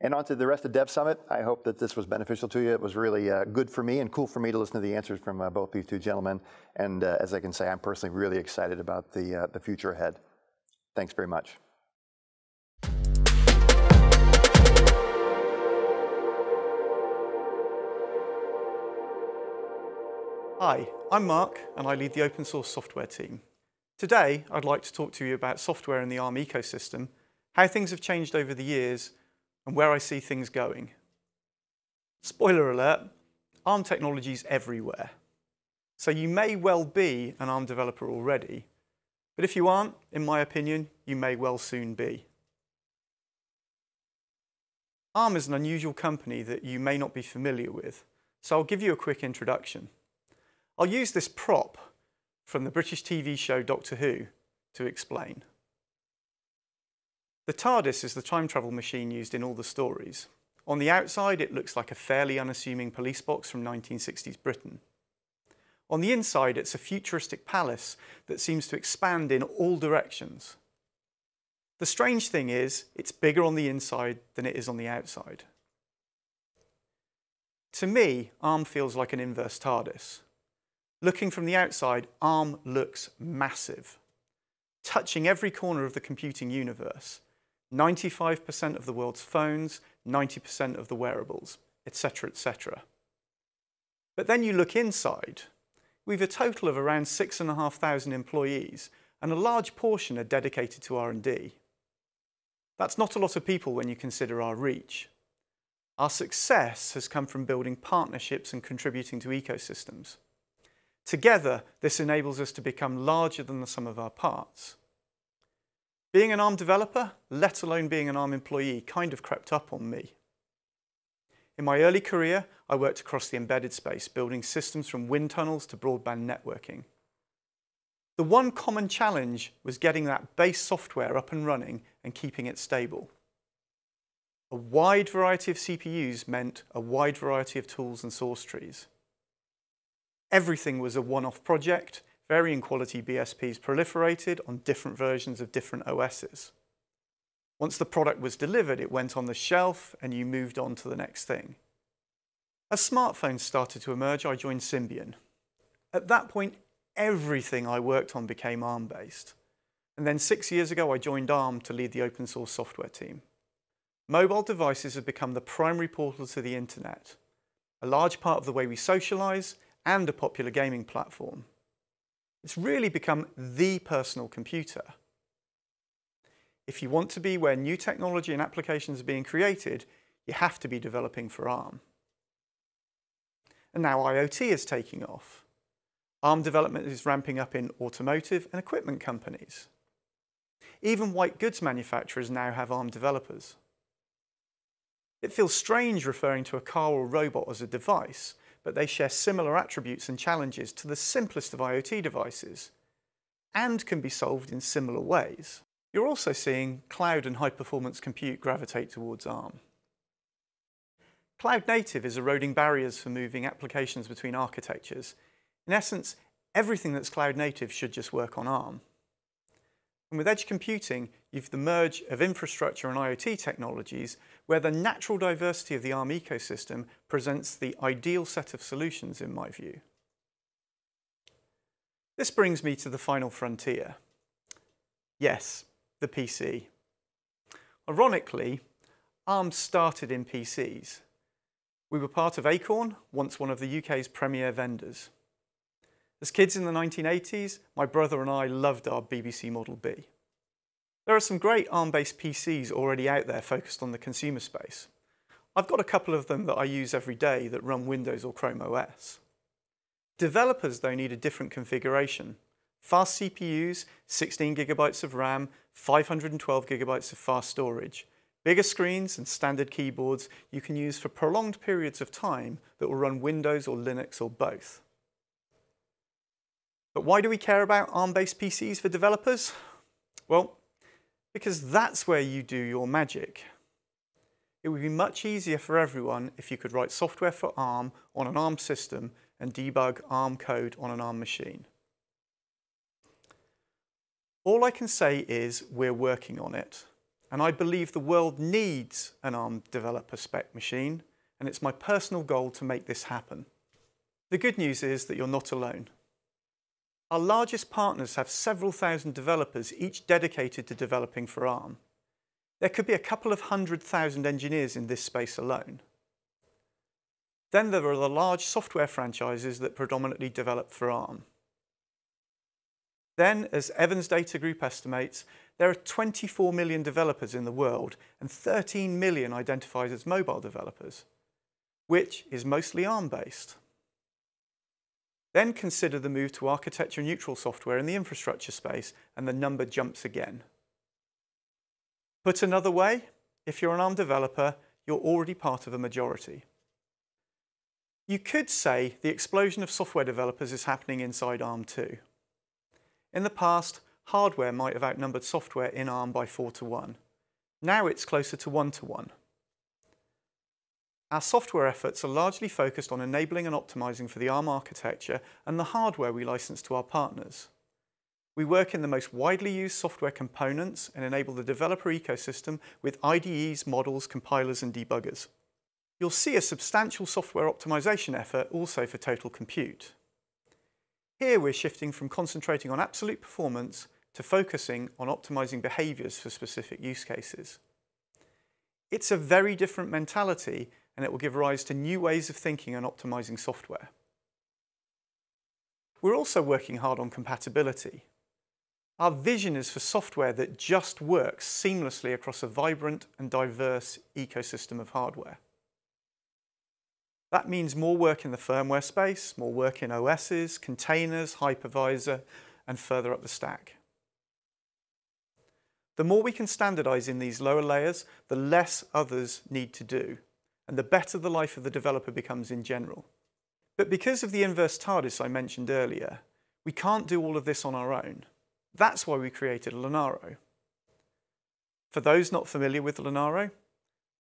And on to the rest of Dev Summit. I hope that this was beneficial to you. It was really uh, good for me and cool for me to listen to the answers from uh, both these two gentlemen. And uh, as I can say, I'm personally really excited about the, uh, the future ahead. Thanks very much. Hi, I'm Mark and I lead the open source software team. Today, I'd like to talk to you about software in the ARM ecosystem, how things have changed over the years, and where I see things going. Spoiler alert, ARM technology is everywhere. So you may well be an ARM developer already, but if you aren't, in my opinion, you may well soon be. ARM is an unusual company that you may not be familiar with, so I'll give you a quick introduction. I'll use this prop from the British TV show Doctor Who to explain. The TARDIS is the time travel machine used in all the stories. On the outside, it looks like a fairly unassuming police box from 1960s Britain. On the inside, it's a futuristic palace that seems to expand in all directions. The strange thing is, it's bigger on the inside than it is on the outside. To me, ARM feels like an inverse TARDIS. Looking from the outside, ARM looks massive, touching every corner of the computing universe. 95% of the world's phones, 90% of the wearables, etc., etc. But then you look inside, we've a total of around 6,500 employees, and a large portion are dedicated to R&D. That's not a lot of people when you consider our reach. Our success has come from building partnerships and contributing to ecosystems. Together, this enables us to become larger than the sum of our parts. Being an ARM developer, let alone being an ARM employee, kind of crept up on me. In my early career, I worked across the embedded space, building systems from wind tunnels to broadband networking. The one common challenge was getting that base software up and running and keeping it stable. A wide variety of CPUs meant a wide variety of tools and source trees. Everything was a one-off project. Varying quality BSPs proliferated on different versions of different OSs. Once the product was delivered, it went on the shelf and you moved on to the next thing. As smartphones started to emerge, I joined Symbian. At that point, everything I worked on became ARM-based. And then six years ago, I joined ARM to lead the open source software team. Mobile devices have become the primary portal to the internet, a large part of the way we socialize and a popular gaming platform. It's really become the personal computer. If you want to be where new technology and applications are being created, you have to be developing for ARM. And now IoT is taking off. ARM development is ramping up in automotive and equipment companies. Even white goods manufacturers now have ARM developers. It feels strange referring to a car or robot as a device but they share similar attributes and challenges to the simplest of IoT devices and can be solved in similar ways. You're also seeing cloud and high-performance compute gravitate towards ARM. Cloud native is eroding barriers for moving applications between architectures. In essence, everything that's cloud native should just work on ARM. And with edge computing, you've the merge of infrastructure and IoT technologies where the natural diversity of the ARM ecosystem presents the ideal set of solutions in my view. This brings me to the final frontier. Yes, the PC. Ironically, ARM started in PCs. We were part of Acorn, once one of the UK's premier vendors. As kids in the 1980s, my brother and I loved our BBC Model B. There are some great ARM-based PCs already out there focused on the consumer space. I've got a couple of them that I use every day that run Windows or Chrome OS. Developers, though, need a different configuration. Fast CPUs, 16 gigabytes of RAM, 512 gigabytes of fast storage. Bigger screens and standard keyboards you can use for prolonged periods of time that will run Windows or Linux or both. But why do we care about ARM-based PCs for developers? Well, because that's where you do your magic. it would be much easier for everyone if you could write software for ARM on an ARM system and debug ARM code on an ARM machine. All I can say is we're working on it, and I believe the world needs an ARM developer spec machine, and it's my personal goal to make this happen. The good news is that you're not alone. Our largest partners have several thousand developers, each dedicated to developing for ARM. There could be a couple of hundred thousand engineers in this space alone. Then there are the large software franchises that predominantly develop for ARM. Then, as Evans Data Group estimates, there are 24 million developers in the world and 13 million identified as mobile developers, which is mostly ARM-based. Then consider the move to architecture-neutral software in the infrastructure space, and the number jumps again. Put another way, if you're an ARM developer, you're already part of a majority. You could say the explosion of software developers is happening inside ARM too. In the past, hardware might have outnumbered software in ARM by 4 to 1. Now it's closer to 1 to 1. Our software efforts are largely focused on enabling and optimizing for the ARM architecture and the hardware we license to our partners. We work in the most widely used software components and enable the developer ecosystem with IDEs, models, compilers and debuggers. You'll see a substantial software optimization effort also for total compute. Here we're shifting from concentrating on absolute performance to focusing on optimizing behaviors for specific use cases. It's a very different mentality and it will give rise to new ways of thinking and optimizing software. We're also working hard on compatibility. Our vision is for software that just works seamlessly across a vibrant and diverse ecosystem of hardware. That means more work in the firmware space, more work in OSs, containers, hypervisor, and further up the stack. The more we can standardize in these lower layers, the less others need to do, and the better the life of the developer becomes in general. But because of the inverse TARDIS I mentioned earlier, we can't do all of this on our own. That's why we created Linaro. For those not familiar with Linaro,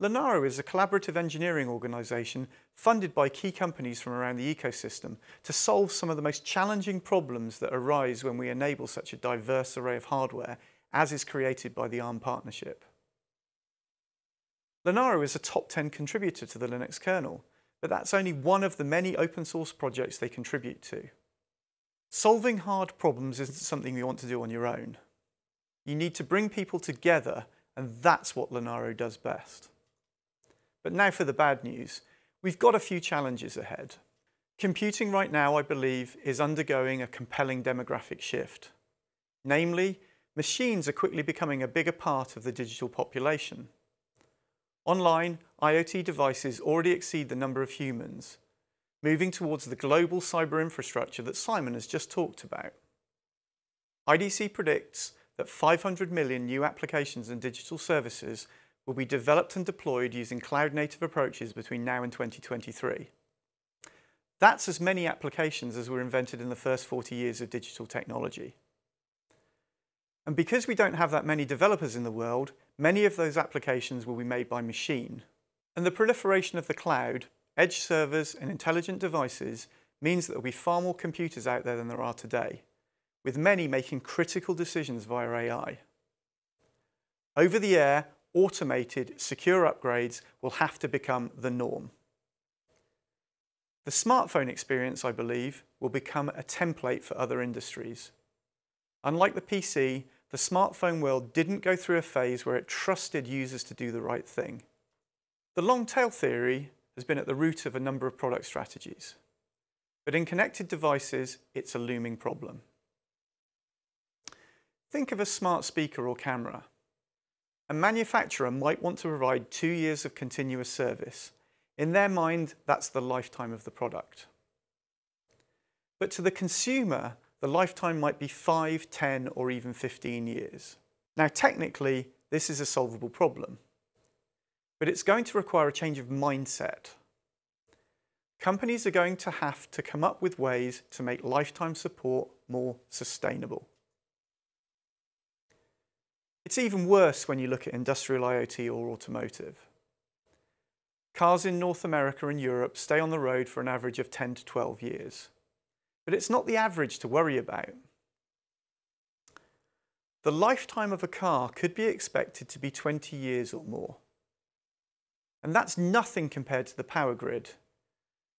Linaro is a collaborative engineering organisation funded by key companies from around the ecosystem to solve some of the most challenging problems that arise when we enable such a diverse array of hardware as is created by the ARM partnership. Linaro is a top 10 contributor to the Linux kernel, but that's only one of the many open source projects they contribute to. Solving hard problems isn't something you want to do on your own. You need to bring people together, and that's what Linaro does best. But now for the bad news. We've got a few challenges ahead. Computing right now, I believe, is undergoing a compelling demographic shift. Namely, machines are quickly becoming a bigger part of the digital population. Online, IoT devices already exceed the number of humans, moving towards the global cyber infrastructure that Simon has just talked about. IDC predicts that 500 million new applications and digital services will be developed and deployed using cloud-native approaches between now and 2023. That's as many applications as were invented in the first 40 years of digital technology. And because we don't have that many developers in the world, many of those applications will be made by machine. And the proliferation of the cloud, edge servers and intelligent devices means that there will be far more computers out there than there are today, with many making critical decisions via AI. Over the air, automated, secure upgrades will have to become the norm. The smartphone experience, I believe, will become a template for other industries. Unlike the PC, the smartphone world didn't go through a phase where it trusted users to do the right thing. The long tail theory has been at the root of a number of product strategies. But in connected devices, it's a looming problem. Think of a smart speaker or camera. A manufacturer might want to provide two years of continuous service. In their mind, that's the lifetime of the product. But to the consumer, the lifetime might be 5, 10, or even 15 years. Now, technically, this is a solvable problem, but it's going to require a change of mindset. Companies are going to have to come up with ways to make lifetime support more sustainable. It's even worse when you look at industrial IoT or automotive. cars in North America and Europe stay on the road for an average of 10 to 12 years. But it's not the average to worry about. The lifetime of a car could be expected to be 20 years or more. And that's nothing compared to the power grid.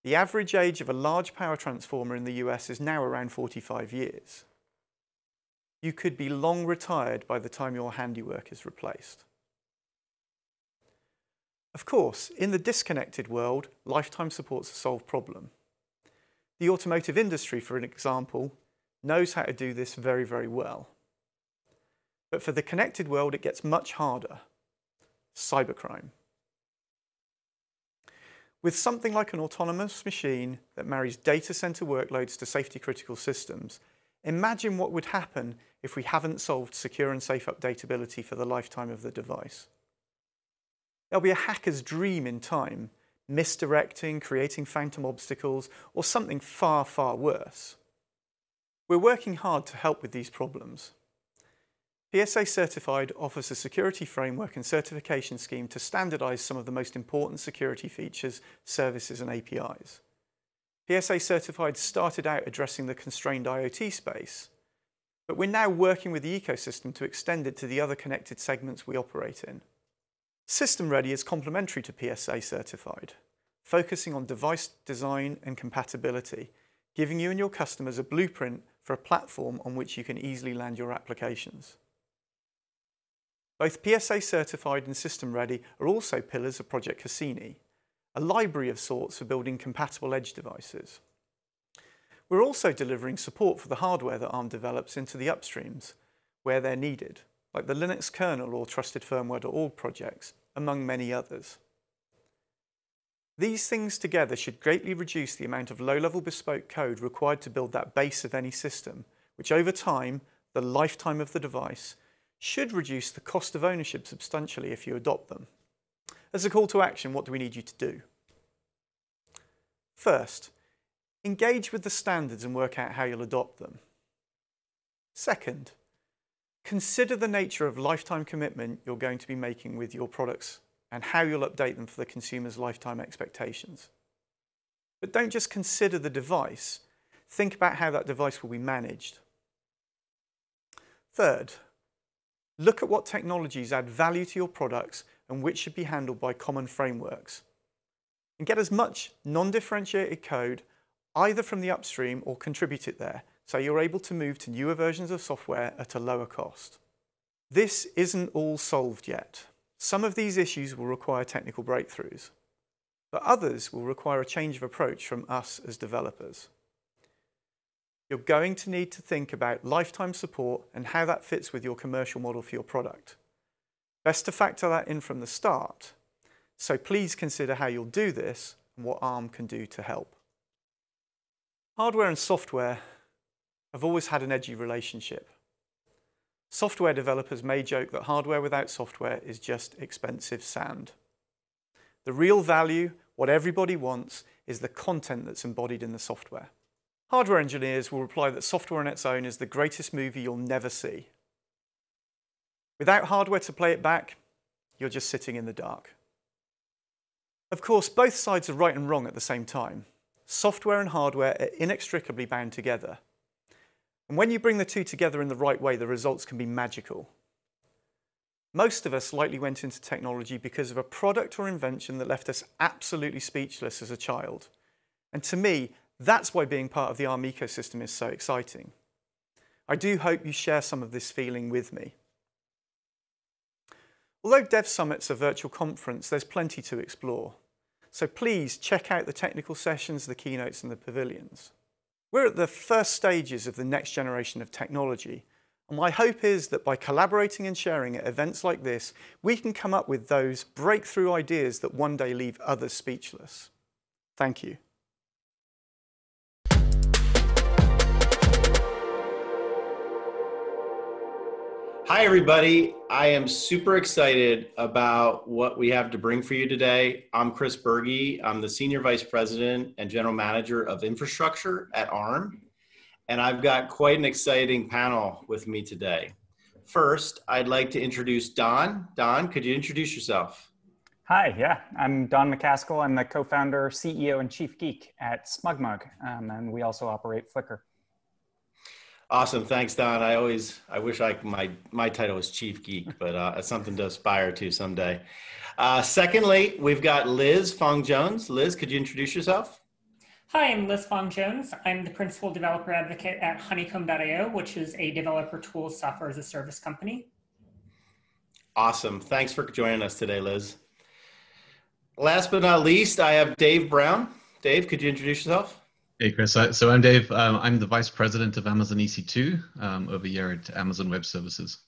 The average age of a large power transformer in the US is now around 45 years. You could be long retired by the time your handiwork is replaced. Of course, in the disconnected world, lifetime support's a solved problem. The automotive industry, for an example, knows how to do this very, very well. But for the connected world, it gets much harder. Cybercrime. With something like an autonomous machine that marries data center workloads to safety critical systems, imagine what would happen if we haven't solved secure and safe updatability for the lifetime of the device. There'll be a hacker's dream in time, misdirecting, creating phantom obstacles, or something far, far worse. We're working hard to help with these problems. PSA Certified offers a security framework and certification scheme to standardize some of the most important security features, services and APIs. PSA Certified started out addressing the constrained IoT space, but we're now working with the ecosystem to extend it to the other connected segments we operate in. System Ready is complementary to PSA Certified, focusing on device design and compatibility, giving you and your customers a blueprint for a platform on which you can easily land your applications. Both PSA certified and system ready are also pillars of Project Cassini, a library of sorts for building compatible edge devices. We're also delivering support for the hardware that ARM develops into the upstreams where they're needed, like the Linux kernel or trustedfirmware.org projects, among many others. These things together should greatly reduce the amount of low-level bespoke code required to build that base of any system, which over time, the lifetime of the device, should reduce the cost of ownership substantially if you adopt them. As a call to action, what do we need you to do? First, engage with the standards and work out how you'll adopt them. Second, consider the nature of lifetime commitment you're going to be making with your products and how you'll update them for the consumer's lifetime expectations. But don't just consider the device, think about how that device will be managed. Third, Look at what technologies add value to your products and which should be handled by common frameworks. And get as much non-differentiated code either from the upstream or contribute it there so you're able to move to newer versions of software at a lower cost. This isn't all solved yet. Some of these issues will require technical breakthroughs, but others will require a change of approach from us as developers you're going to need to think about lifetime support and how that fits with your commercial model for your product. Best to factor that in from the start. So please consider how you'll do this and what ARM can do to help. Hardware and software have always had an edgy relationship. Software developers may joke that hardware without software is just expensive sand. The real value, what everybody wants, is the content that's embodied in the software. Hardware engineers will reply that software on its own is the greatest movie you'll never see. Without hardware to play it back, you're just sitting in the dark. Of course, both sides are right and wrong at the same time. Software and hardware are inextricably bound together. And when you bring the two together in the right way, the results can be magical. Most of us likely went into technology because of a product or invention that left us absolutely speechless as a child. And to me, that's why being part of the ARM ecosystem is so exciting. I do hope you share some of this feeling with me. Although Dev Summit's a virtual conference, there's plenty to explore. So please check out the technical sessions, the keynotes and the pavilions. We're at the first stages of the next generation of technology. And my hope is that by collaborating and sharing at events like this, we can come up with those breakthrough ideas that one day leave others speechless. Thank you. Hi, everybody. I am super excited about what we have to bring for you today. I'm Chris Bergey. I'm the Senior Vice President and General Manager of Infrastructure at ARM. And I've got quite an exciting panel with me today. First, I'd like to introduce Don. Don, could you introduce yourself? Hi, yeah, I'm Don MacAskill. I'm the co-founder, CEO, and chief geek at SmugMug, um, and we also operate Flickr. Awesome, thanks, Don. I always, I wish I my my title was chief geek, but uh, it's something to aspire to someday. Uh, secondly, we've got Liz Fong Jones. Liz, could you introduce yourself? Hi, I'm Liz Fong Jones. I'm the principal developer advocate at Honeycomb.io, which is a developer tools software as a service company. Awesome. Thanks for joining us today, Liz. Last but not least, I have Dave Brown. Dave, could you introduce yourself? Hey, Chris. So I'm Dave. Um, I'm the vice president of Amazon EC2 um, over here at Amazon Web Services.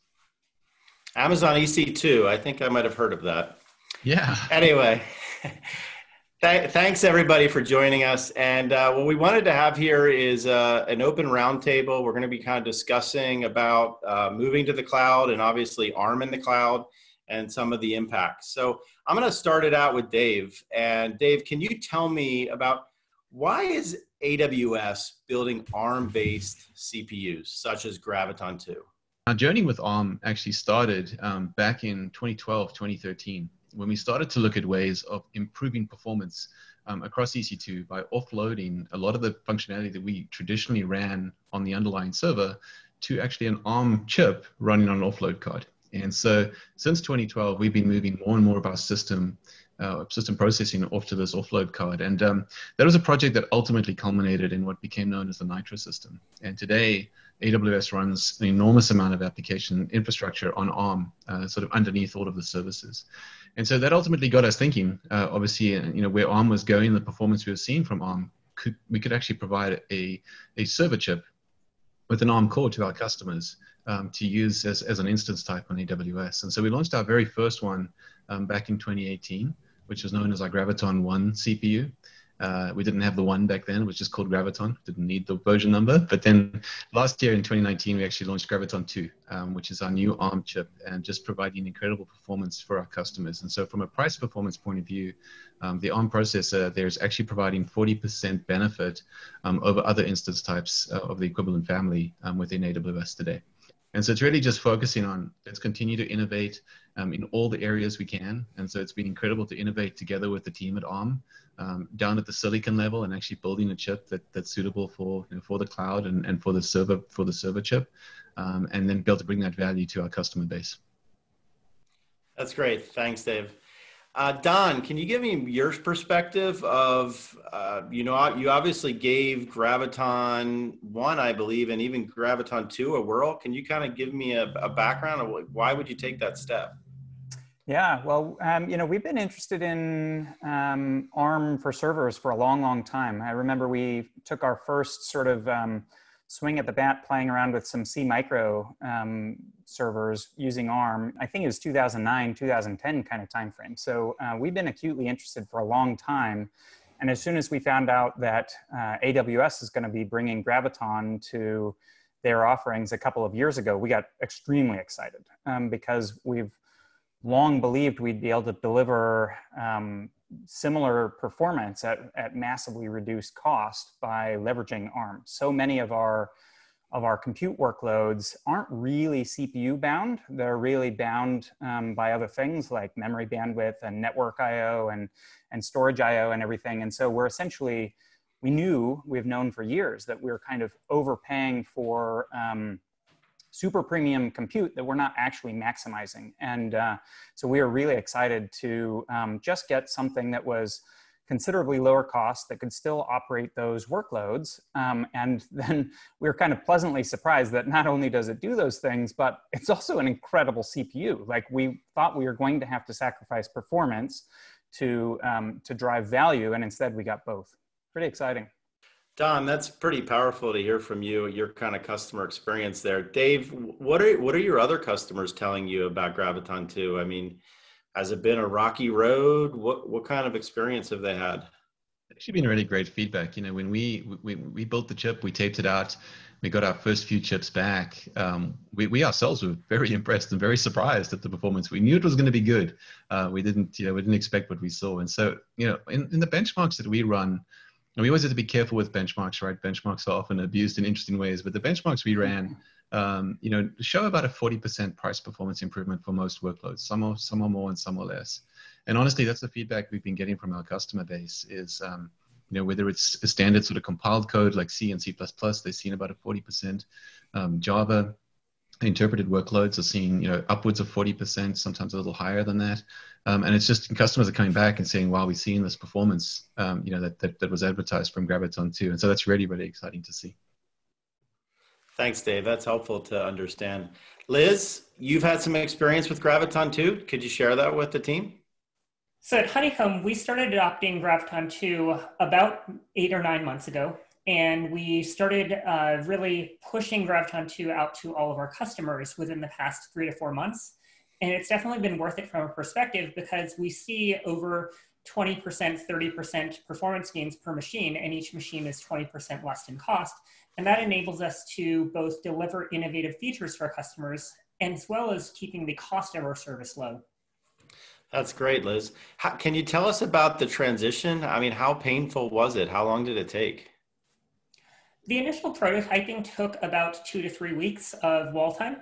Amazon EC2. I think I might have heard of that. Yeah. Anyway, th- thanks everybody for joining us. And uh, what we wanted to have here is uh, an open roundtable. We're going to be kind of discussing about uh, moving to the cloud and obviously ARM in the cloud and some of the impacts. So I'm going to start it out with Dave. And Dave, can you tell me about why is AWS building ARM-based CPUs such as Graviton 2? Our journey with ARM actually started um, back in 2012, 2013, when we started to look at ways of improving performance um, across EC2 by offloading a lot of the functionality that we traditionally ran on the underlying server to actually an ARM chip running on an offload card. And so since 2012, we've been moving more and more of our system uh, system processing off to this offload card. And um, that was a project that ultimately culminated in what became known as the Nitro system. And today, AWS runs an enormous amount of application infrastructure on ARM, uh, sort of underneath all of the services. And so that ultimately got us thinking, uh, obviously, uh, you know, where ARM was going, the performance we were seeing from ARM, could, we could actually provide a, a server chip with an ARM core to our customers um, to use as, as an instance type on AWS. And so we launched our very first one um, back in 2018, which was known as our Graviton 1 CPU. Uh, we didn't have the one back then, which is called Graviton. Didn't need the version number. But then last year in 2019, we actually launched Graviton 2, um, which is our new ARM chip and just providing incredible performance for our customers. And so, from a price performance point of view, um, the ARM processor there's actually providing 40% benefit um, over other instance types uh, of the equivalent family um, within AWS today. And so it's really just focusing on let's continue to innovate um, in all the areas we can. And so it's been incredible to innovate together with the team at ARM um, down at the silicon level and actually building a chip that, that's suitable for you know, for the cloud and, and for the server for the server chip, um, and then be able to bring that value to our customer base. That's great. Thanks, Dave. Uh, Don, can you give me your perspective of, uh, you know, you obviously gave Graviton 1, I believe, and even Graviton 2 a whirl. Can you kind of give me a, a background of why would you take that step? Yeah, well, um, you know, we've been interested in um, ARM for servers for a long, long time. I remember we took our first sort of um, swing at the bat playing around with some SeaMicro um, servers using ARM. I think it was 2009, 2010 kind of timeframe. So uh, we've been acutely interested for a long time. And as soon as we found out that uh, AWS is going to be bringing Graviton to their offerings a couple of years ago, we got extremely excited um, because we've long believed we'd be able to deliver um, similar performance at, at massively reduced cost by leveraging ARM. So many of our of our compute workloads aren't really CPU bound. They're really bound um, by other things like memory bandwidth and network IO and, and storage IO and everything. And so we're essentially, we knew, we've known for years that we we're kind of overpaying for um, super premium compute that we're not actually maximizing. And uh, so we are really excited to um, just get something that was considerably lower cost that could still operate those workloads. Um, and then we were kind of pleasantly surprised that not only does it do those things, but it's also an incredible CPU. Like we thought we were going to have to sacrifice performance to, um, to drive value, and instead we got both. Pretty exciting. Don, that's pretty powerful to hear from you, your kind of customer experience there. Dave, what are what are your other customers telling you about Graviton 2? I mean, has it been a rocky road? What what kind of experience have they had? Actually, been really great feedback. You know, when we we we built the chip, we taped it out, we got our first few chips back. Um, we we ourselves were very impressed and very surprised at the performance. We knew it was going to be good. Uh, we didn't, you know, we didn't expect what we saw. And so, you know, in, in the benchmarks that we run and we always have to be careful with benchmarks, right? Benchmarks are often abused in interesting ways, but the benchmarks we ran, um, you know, show about a 40% price performance improvement for most workloads. Some are, some are more and some are less. And honestly, that's the feedback we've been getting from our customer base is, um, you know, whether it's a standard sort of compiled code like C and C++, they've seen about a 40%. Um, Java interpreted workloads are seeing, you know, upwards of 40%, sometimes a little higher than that. Um, and it's just customers are coming back and saying, wow, we've seen this performance, um, you know, that, that, that was advertised from Graviton 2. And so that's really, really exciting to see. Thanks, Dave. That's helpful to understand. Liz, you've had some experience with Graviton 2. Could you share that with the team? So at Honeycomb, we started adopting Graviton 2 about eight or nine months ago. And we started uh, really pushing Graviton 2 out to all of our customers within the past three to four months. And it's definitely been worth it from a perspective because we see over 20%, 30% performance gains per machine, and each machine is 20% less in cost. And that enables us to both deliver innovative features for our customers as well as keeping the cost of our service low. That's great, Liz. How, can you tell us about the transition? I mean, how painful was it? How long did it take? The initial prototyping took about two to three weeks of wall time.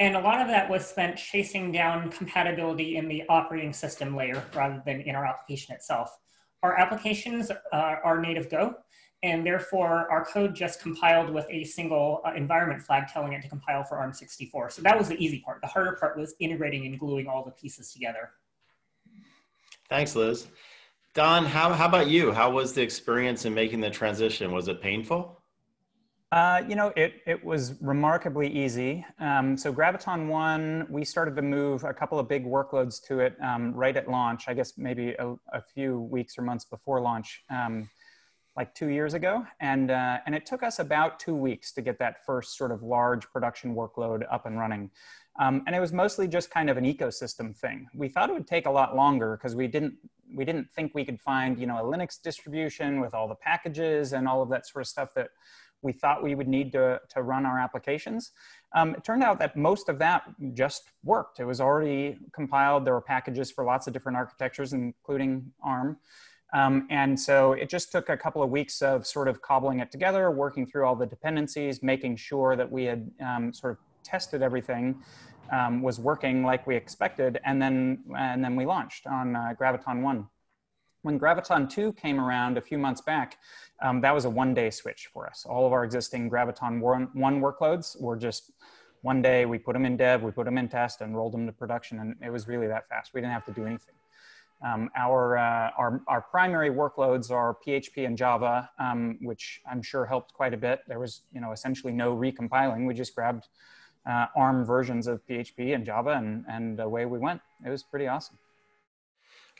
And a lot of that was spent chasing down compatibility in the operating system layer rather than in our application itself. Our applications uh, are native Go, and therefore our code just compiled with a single uh, environment flag telling it to compile for ARM64. So that was the easy part. The harder part was integrating and gluing all the pieces together. Thanks, Liz. Don, how, how about you? How was the experience in making the transition? Was it painful? Uh, you know, it, it was remarkably easy. Um, so Graviton 1, we started to move a couple of big workloads to it um, right at launch, I guess maybe a, a, few weeks or months before launch, um, like two years ago. And, uh, and it took us about two weeks to get that first sort of large production workload up and running. Um, and it was mostly just kind of an ecosystem thing. We thought it would take a lot longer because we didn't, we didn't think we could find, you know, a Linux distribution with all the packages and all of that sort of stuff that we thought we would need to, to run our applications. Um, it turned out that most of that just worked. It was already compiled. There were packages for lots of different architectures, including ARM. Um, and so it just took a couple of weeks of sort of cobbling it together, working through all the dependencies, making sure that we had um, sort of tested everything um, was working like we expected, and then and then we launched on uh, Graviton One. When Graviton 2 came around a few months back, um, that was a one day switch for us. All of our existing Graviton 1, 1 workloads were just one day we put them in dev, we put them in test and rolled them to production. And it was really that fast. We didn't have to do anything. Um, our, uh, our, our primary workloads are PHP and Java, um, which I'm sure helped quite a bit. There was, you know, essentially no recompiling. We just grabbed uh, ARM versions of PHP and Java and, and away we went. It was pretty awesome.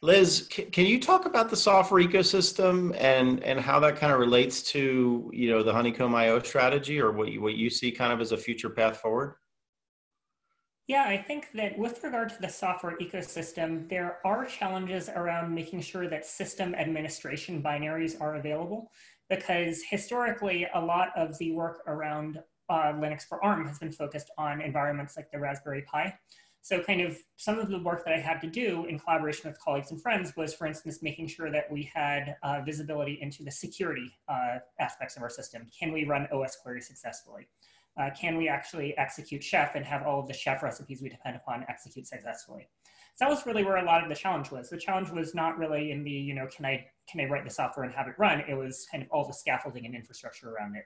Liz, can you talk about the software ecosystem and and how that kind of relates to you know the Honeycomb IO strategy or what you, what you see kind of as a future path forward? Yeah, I think that with regard to the software ecosystem, there are challenges around making sure that system administration binaries are available because historically a lot of the work around uh, Linux for ARM has been focused on environments like the Raspberry Pi. So kind of some of the work that I had to do in collaboration with colleagues and friends was, for instance, making sure that we had uh, visibility into the security uh, aspects of our system. Can we run osquery successfully? Uh, can we actually execute chef and have all of the chef recipes we depend upon execute successfully? So that was really where a lot of the challenge was. The challenge was not really in the, you know, can I, can I write the software and have it run? It was kind of all the scaffolding and infrastructure around it.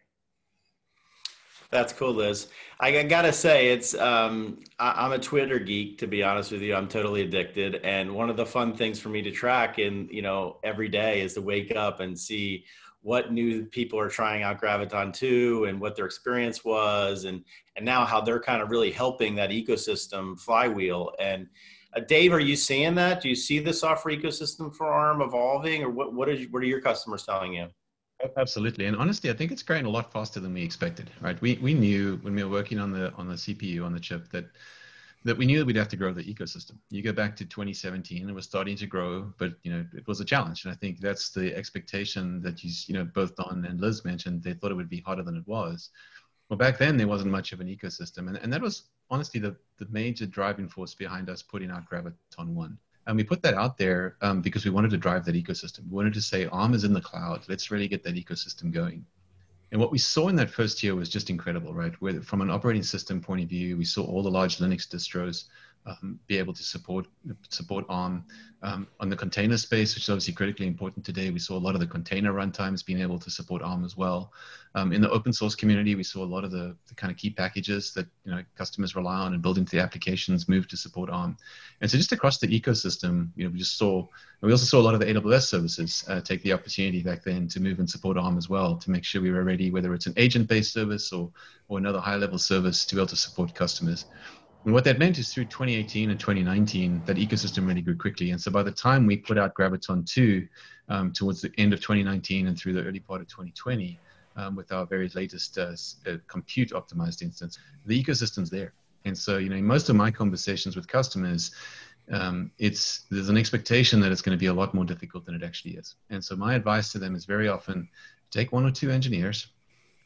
That's cool, Liz. I gotta say, it's um, I, am a Twitter geek. To be honest with you, I'm totally addicted. And one of the fun things for me to track in you know every day is to wake up and see what new people are trying out Graviton 2 and what their experience was, and and now how they're kind of really helping that ecosystem flywheel. And uh, Dave, are you seeing that? Do you see the software ecosystem for ARM evolving, or what what, is, what are your customers telling you? Absolutely, and honestly, I think it's growing a lot faster than we expected. Right? We we knew when we were working on the on the CPU on the chip that that we knew that we'd have to grow the ecosystem. You go back to 2017, it was starting to grow, but you know it was a challenge, and I think that's the expectation that you you know both Don and Liz mentioned. They thought it would be harder than it was. Well, back then there wasn't much of an ecosystem, and, and that was honestly the the major driving force behind us putting out Graviton One. And we put that out there um, because we wanted to drive that ecosystem. We wanted to say ARM is in the cloud. Let's really get that ecosystem going. And what we saw in that first year was just incredible, right? Where from an operating system point of view, we saw all the large Linux distros um, be able to support support ARM um, on the container space, which is obviously critically important today. We saw a lot of the container runtimes being able to support ARM as well. Um, in the open source community, we saw a lot of the, the, kind of key packages that you know customers rely on and build into the applications move to support ARM. And so just across the ecosystem, you know, we just saw, we also saw a lot of the AWS services uh, take the opportunity back then to move and support ARM as well to make sure we were ready, whether it's an agent-based service or or another high-level service to be able to support customers. And what that meant is through 2018 and 2019, that ecosystem really grew quickly. And so by the time we put out Graviton 2 um, towards the end of 2019 and through the early part of 2020, um, with our very latest uh, uh, compute optimized instance, the ecosystem's there. And so, you know, in most of my conversations with customers, um, it's there's an expectation that it's going to be a lot more difficult than it actually is. And so, my advice to them is very often take one or two engineers,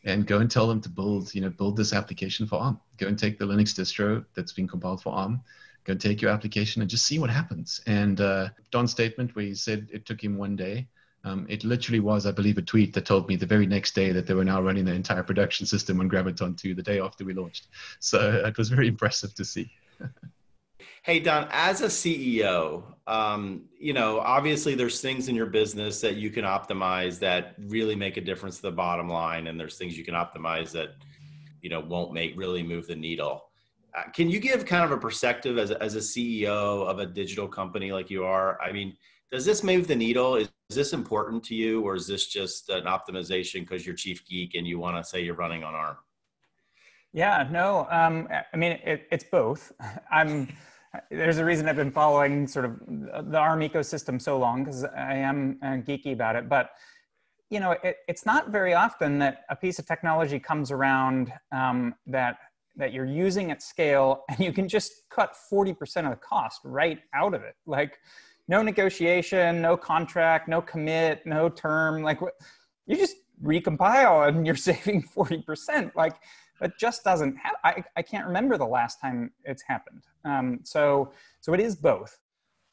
and go and tell them to build, you know, build this application for ARM. Go and take the Linux distro that's been compiled for ARM. Go and take your application and just see what happens. And uh, Don's statement where he said it took him one day, um, it literally was, I believe, a tweet that told me the very next day that they were now running the entire production system on Graviton 2 the day after we launched. So it was very impressive to see. Hey, Don, as a CEO, um, you know, obviously there's things in your business that you can optimize that really make a difference to the bottom line. And there's things you can optimize that, you know, won't make really move the needle. Uh, can you give kind of a perspective as a, as a CEO of a digital company like you are? I mean, does this move the needle? Is, is this important to you, or is this just an optimization because you're chief geek and you want to say you're running on ARM? Yeah, no, um, I mean, it, it's both. I'm, there's a reason I've been following sort of the ARM ecosystem so long because I am uh, geeky about it. But you know, it, it's not very often that a piece of technology comes around um, that that you're using at scale and you can just cut 40% of the cost right out of it. Like no negotiation, no contract, no commit, no term. Like you just recompile and you're saving 40%. Like that just doesn't happen. I, I can't remember the last time it's happened. Um, so, so it is both.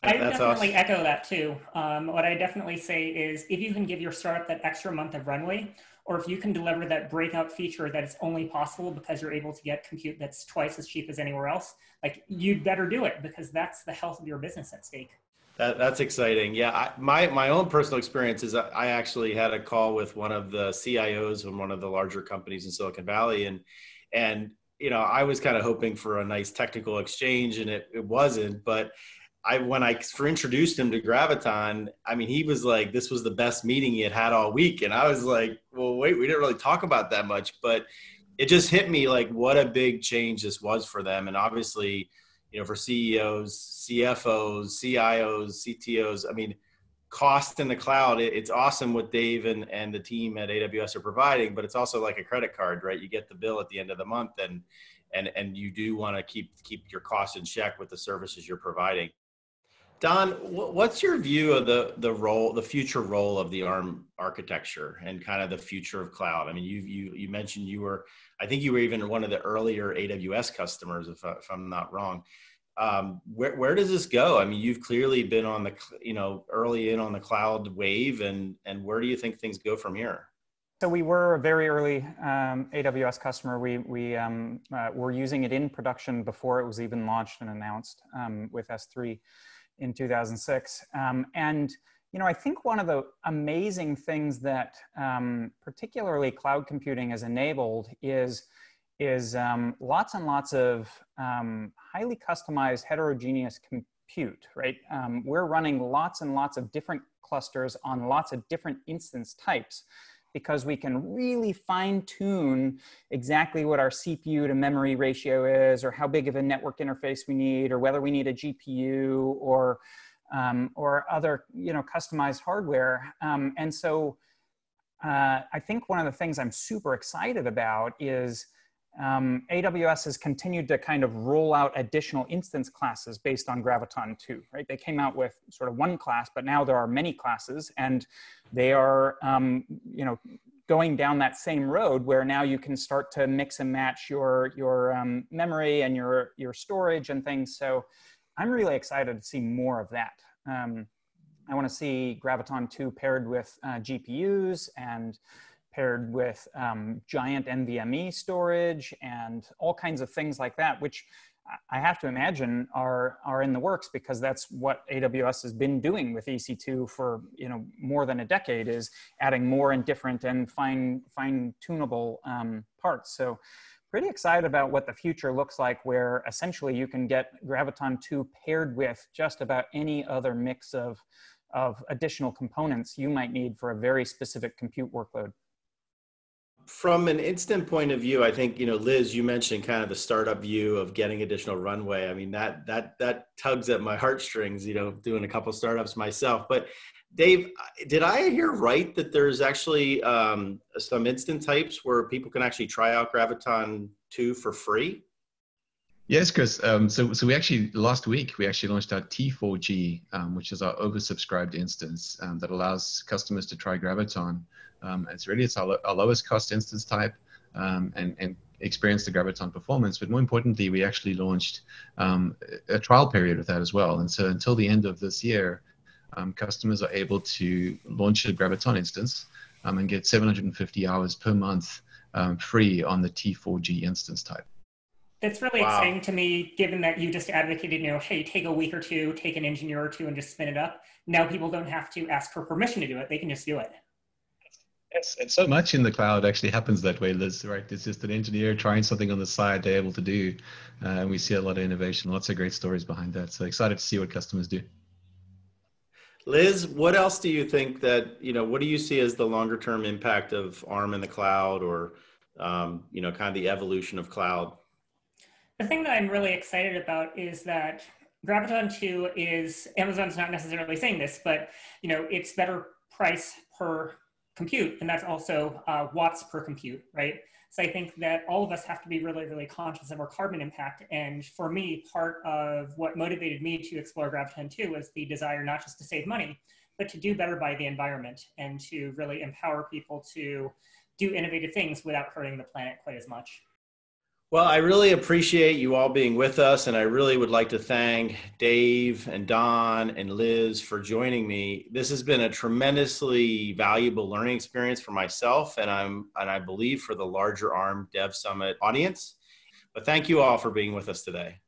I definitely awesome. echo that too. Um, what I definitely say is if you can give your startup that extra month of runway, or if you can deliver that breakout feature that is only possible because you're able to get compute that's twice as cheap as anywhere else, like you'd better do it because that's the health of your business at stake. That, that's exciting. Yeah, I, my my own personal experience is I actually had a call with one of the CIOs from one of the larger companies in Silicon Valley, and and you know I was kind of hoping for a nice technical exchange, and it, it wasn't. But I when I for introduced him to Graviton, I mean he was like this was the best meeting he had had all week, and I was like, well, wait, we didn't really talk about that much, but it just hit me like what a big change this was for them, and obviously you know, for CEOs, CFOs, CIOs, CTOs. I mean, cost in the cloud, it, it's awesome what Dave and, and the team at AWS are providing, but it's also like a credit card, right? You get the bill at the end of the month and and and you do want to keep keep your costs in check with the services you're providing. Don, what's your view of the the role, the future role of the ARM architecture and kind of the future of cloud? I mean, you you you mentioned you were, I think you were even one of the earlier AWS customers, if, if I'm not wrong. Um, where where does this go? I mean, you've clearly been on the you know early in on the cloud wave, and and where do you think things go from here? So we were a very early um, AWS customer. We we um, uh, were using it in production before it was even launched and announced um, with S3 in 2006. Um, and you know, I think one of the amazing things that um, particularly cloud computing has enabled is is um, lots and lots of um, highly customized heterogeneous compute, right? Um, we're running lots and lots of different clusters on lots of different instance types because we can really fine tune exactly what our CPU to memory ratio is or how big of a network interface we need or whether we need a GPU or, um, or other you know, customized hardware. Um, and so uh, I think one of the things I'm super excited about is um, AWS has continued to kind of roll out additional instance classes based on Graviton 2, right? They came out with sort of one class, but now there are many classes and they are, um, you know, going down that same road where now you can start to mix and match your, your um, memory and your, your storage and things. So I'm really excited to see more of that. Um, I want to see Graviton 2 paired with uh, GPUs and paired with um, giant NVMe storage and all kinds of things like that, which I have to imagine are are in the works because that's what AWS has been doing with EC2 for you know more than a decade is adding more and different and fine fine tunable um, parts. So pretty excited about what the future looks like where essentially you can get Graviton 2 paired with just about any other mix of of additional components you might need for a very specific compute workload from an instant point of view, I think you know, Liz, you mentioned kind of the startup view of getting additional runway. I mean, that that that tugs at my heartstrings. You know, doing a couple startups myself. But Dave, did I hear right that there's actually um, some instance types where people can actually try out Graviton two for free? Yes, Chris. Um, so, so we actually last week we actually launched our T4G, um, which is our oversubscribed instance um, that allows customers to try Graviton. Um, it's really it's our, our, lowest cost instance type um, and, and experience the Graviton performance. But more importantly, we actually launched um, a trial period with that as well. And so until the end of this year, customers are able to launch a Graviton instance and get 750 hours per month free on the T4G instance type. That's really wow. exciting to me, given that you just advocated, you know, hey, take a week or two, take an engineer or two, and just spin it up. Now people don't have to ask for permission to do it; they can just do it. Yes, and so much in the cloud actually happens that way, Liz. Right? It's just an engineer trying something on the side they're able to do, uh, and we see a lot of innovation, lots of great stories behind that. So excited to see what customers do. Liz, what else do you think that you know? What do you see as the longer term impact of ARM in the cloud, or um, you know, kind of the evolution of cloud? The thing that I'm really excited about is that Graviton 2 is Amazon's not necessarily saying this, but you know it's better price per compute, and that's also uh, watts per compute, right? So I think that all of us have to be really, really conscious of our carbon impact. And for me, part of what motivated me to explore Graviton 2 was the desire not just to save money, but to do better by the environment and to really empower people to do innovative things without hurting the planet quite as much. Well, I really appreciate you all being with us, and I really would like to thank Dave and Don and Liz for joining me. This has been a tremendously valuable learning experience for myself, and I'm and I believe for the larger ARM Dev Summit audience. But thank you all for being with us today.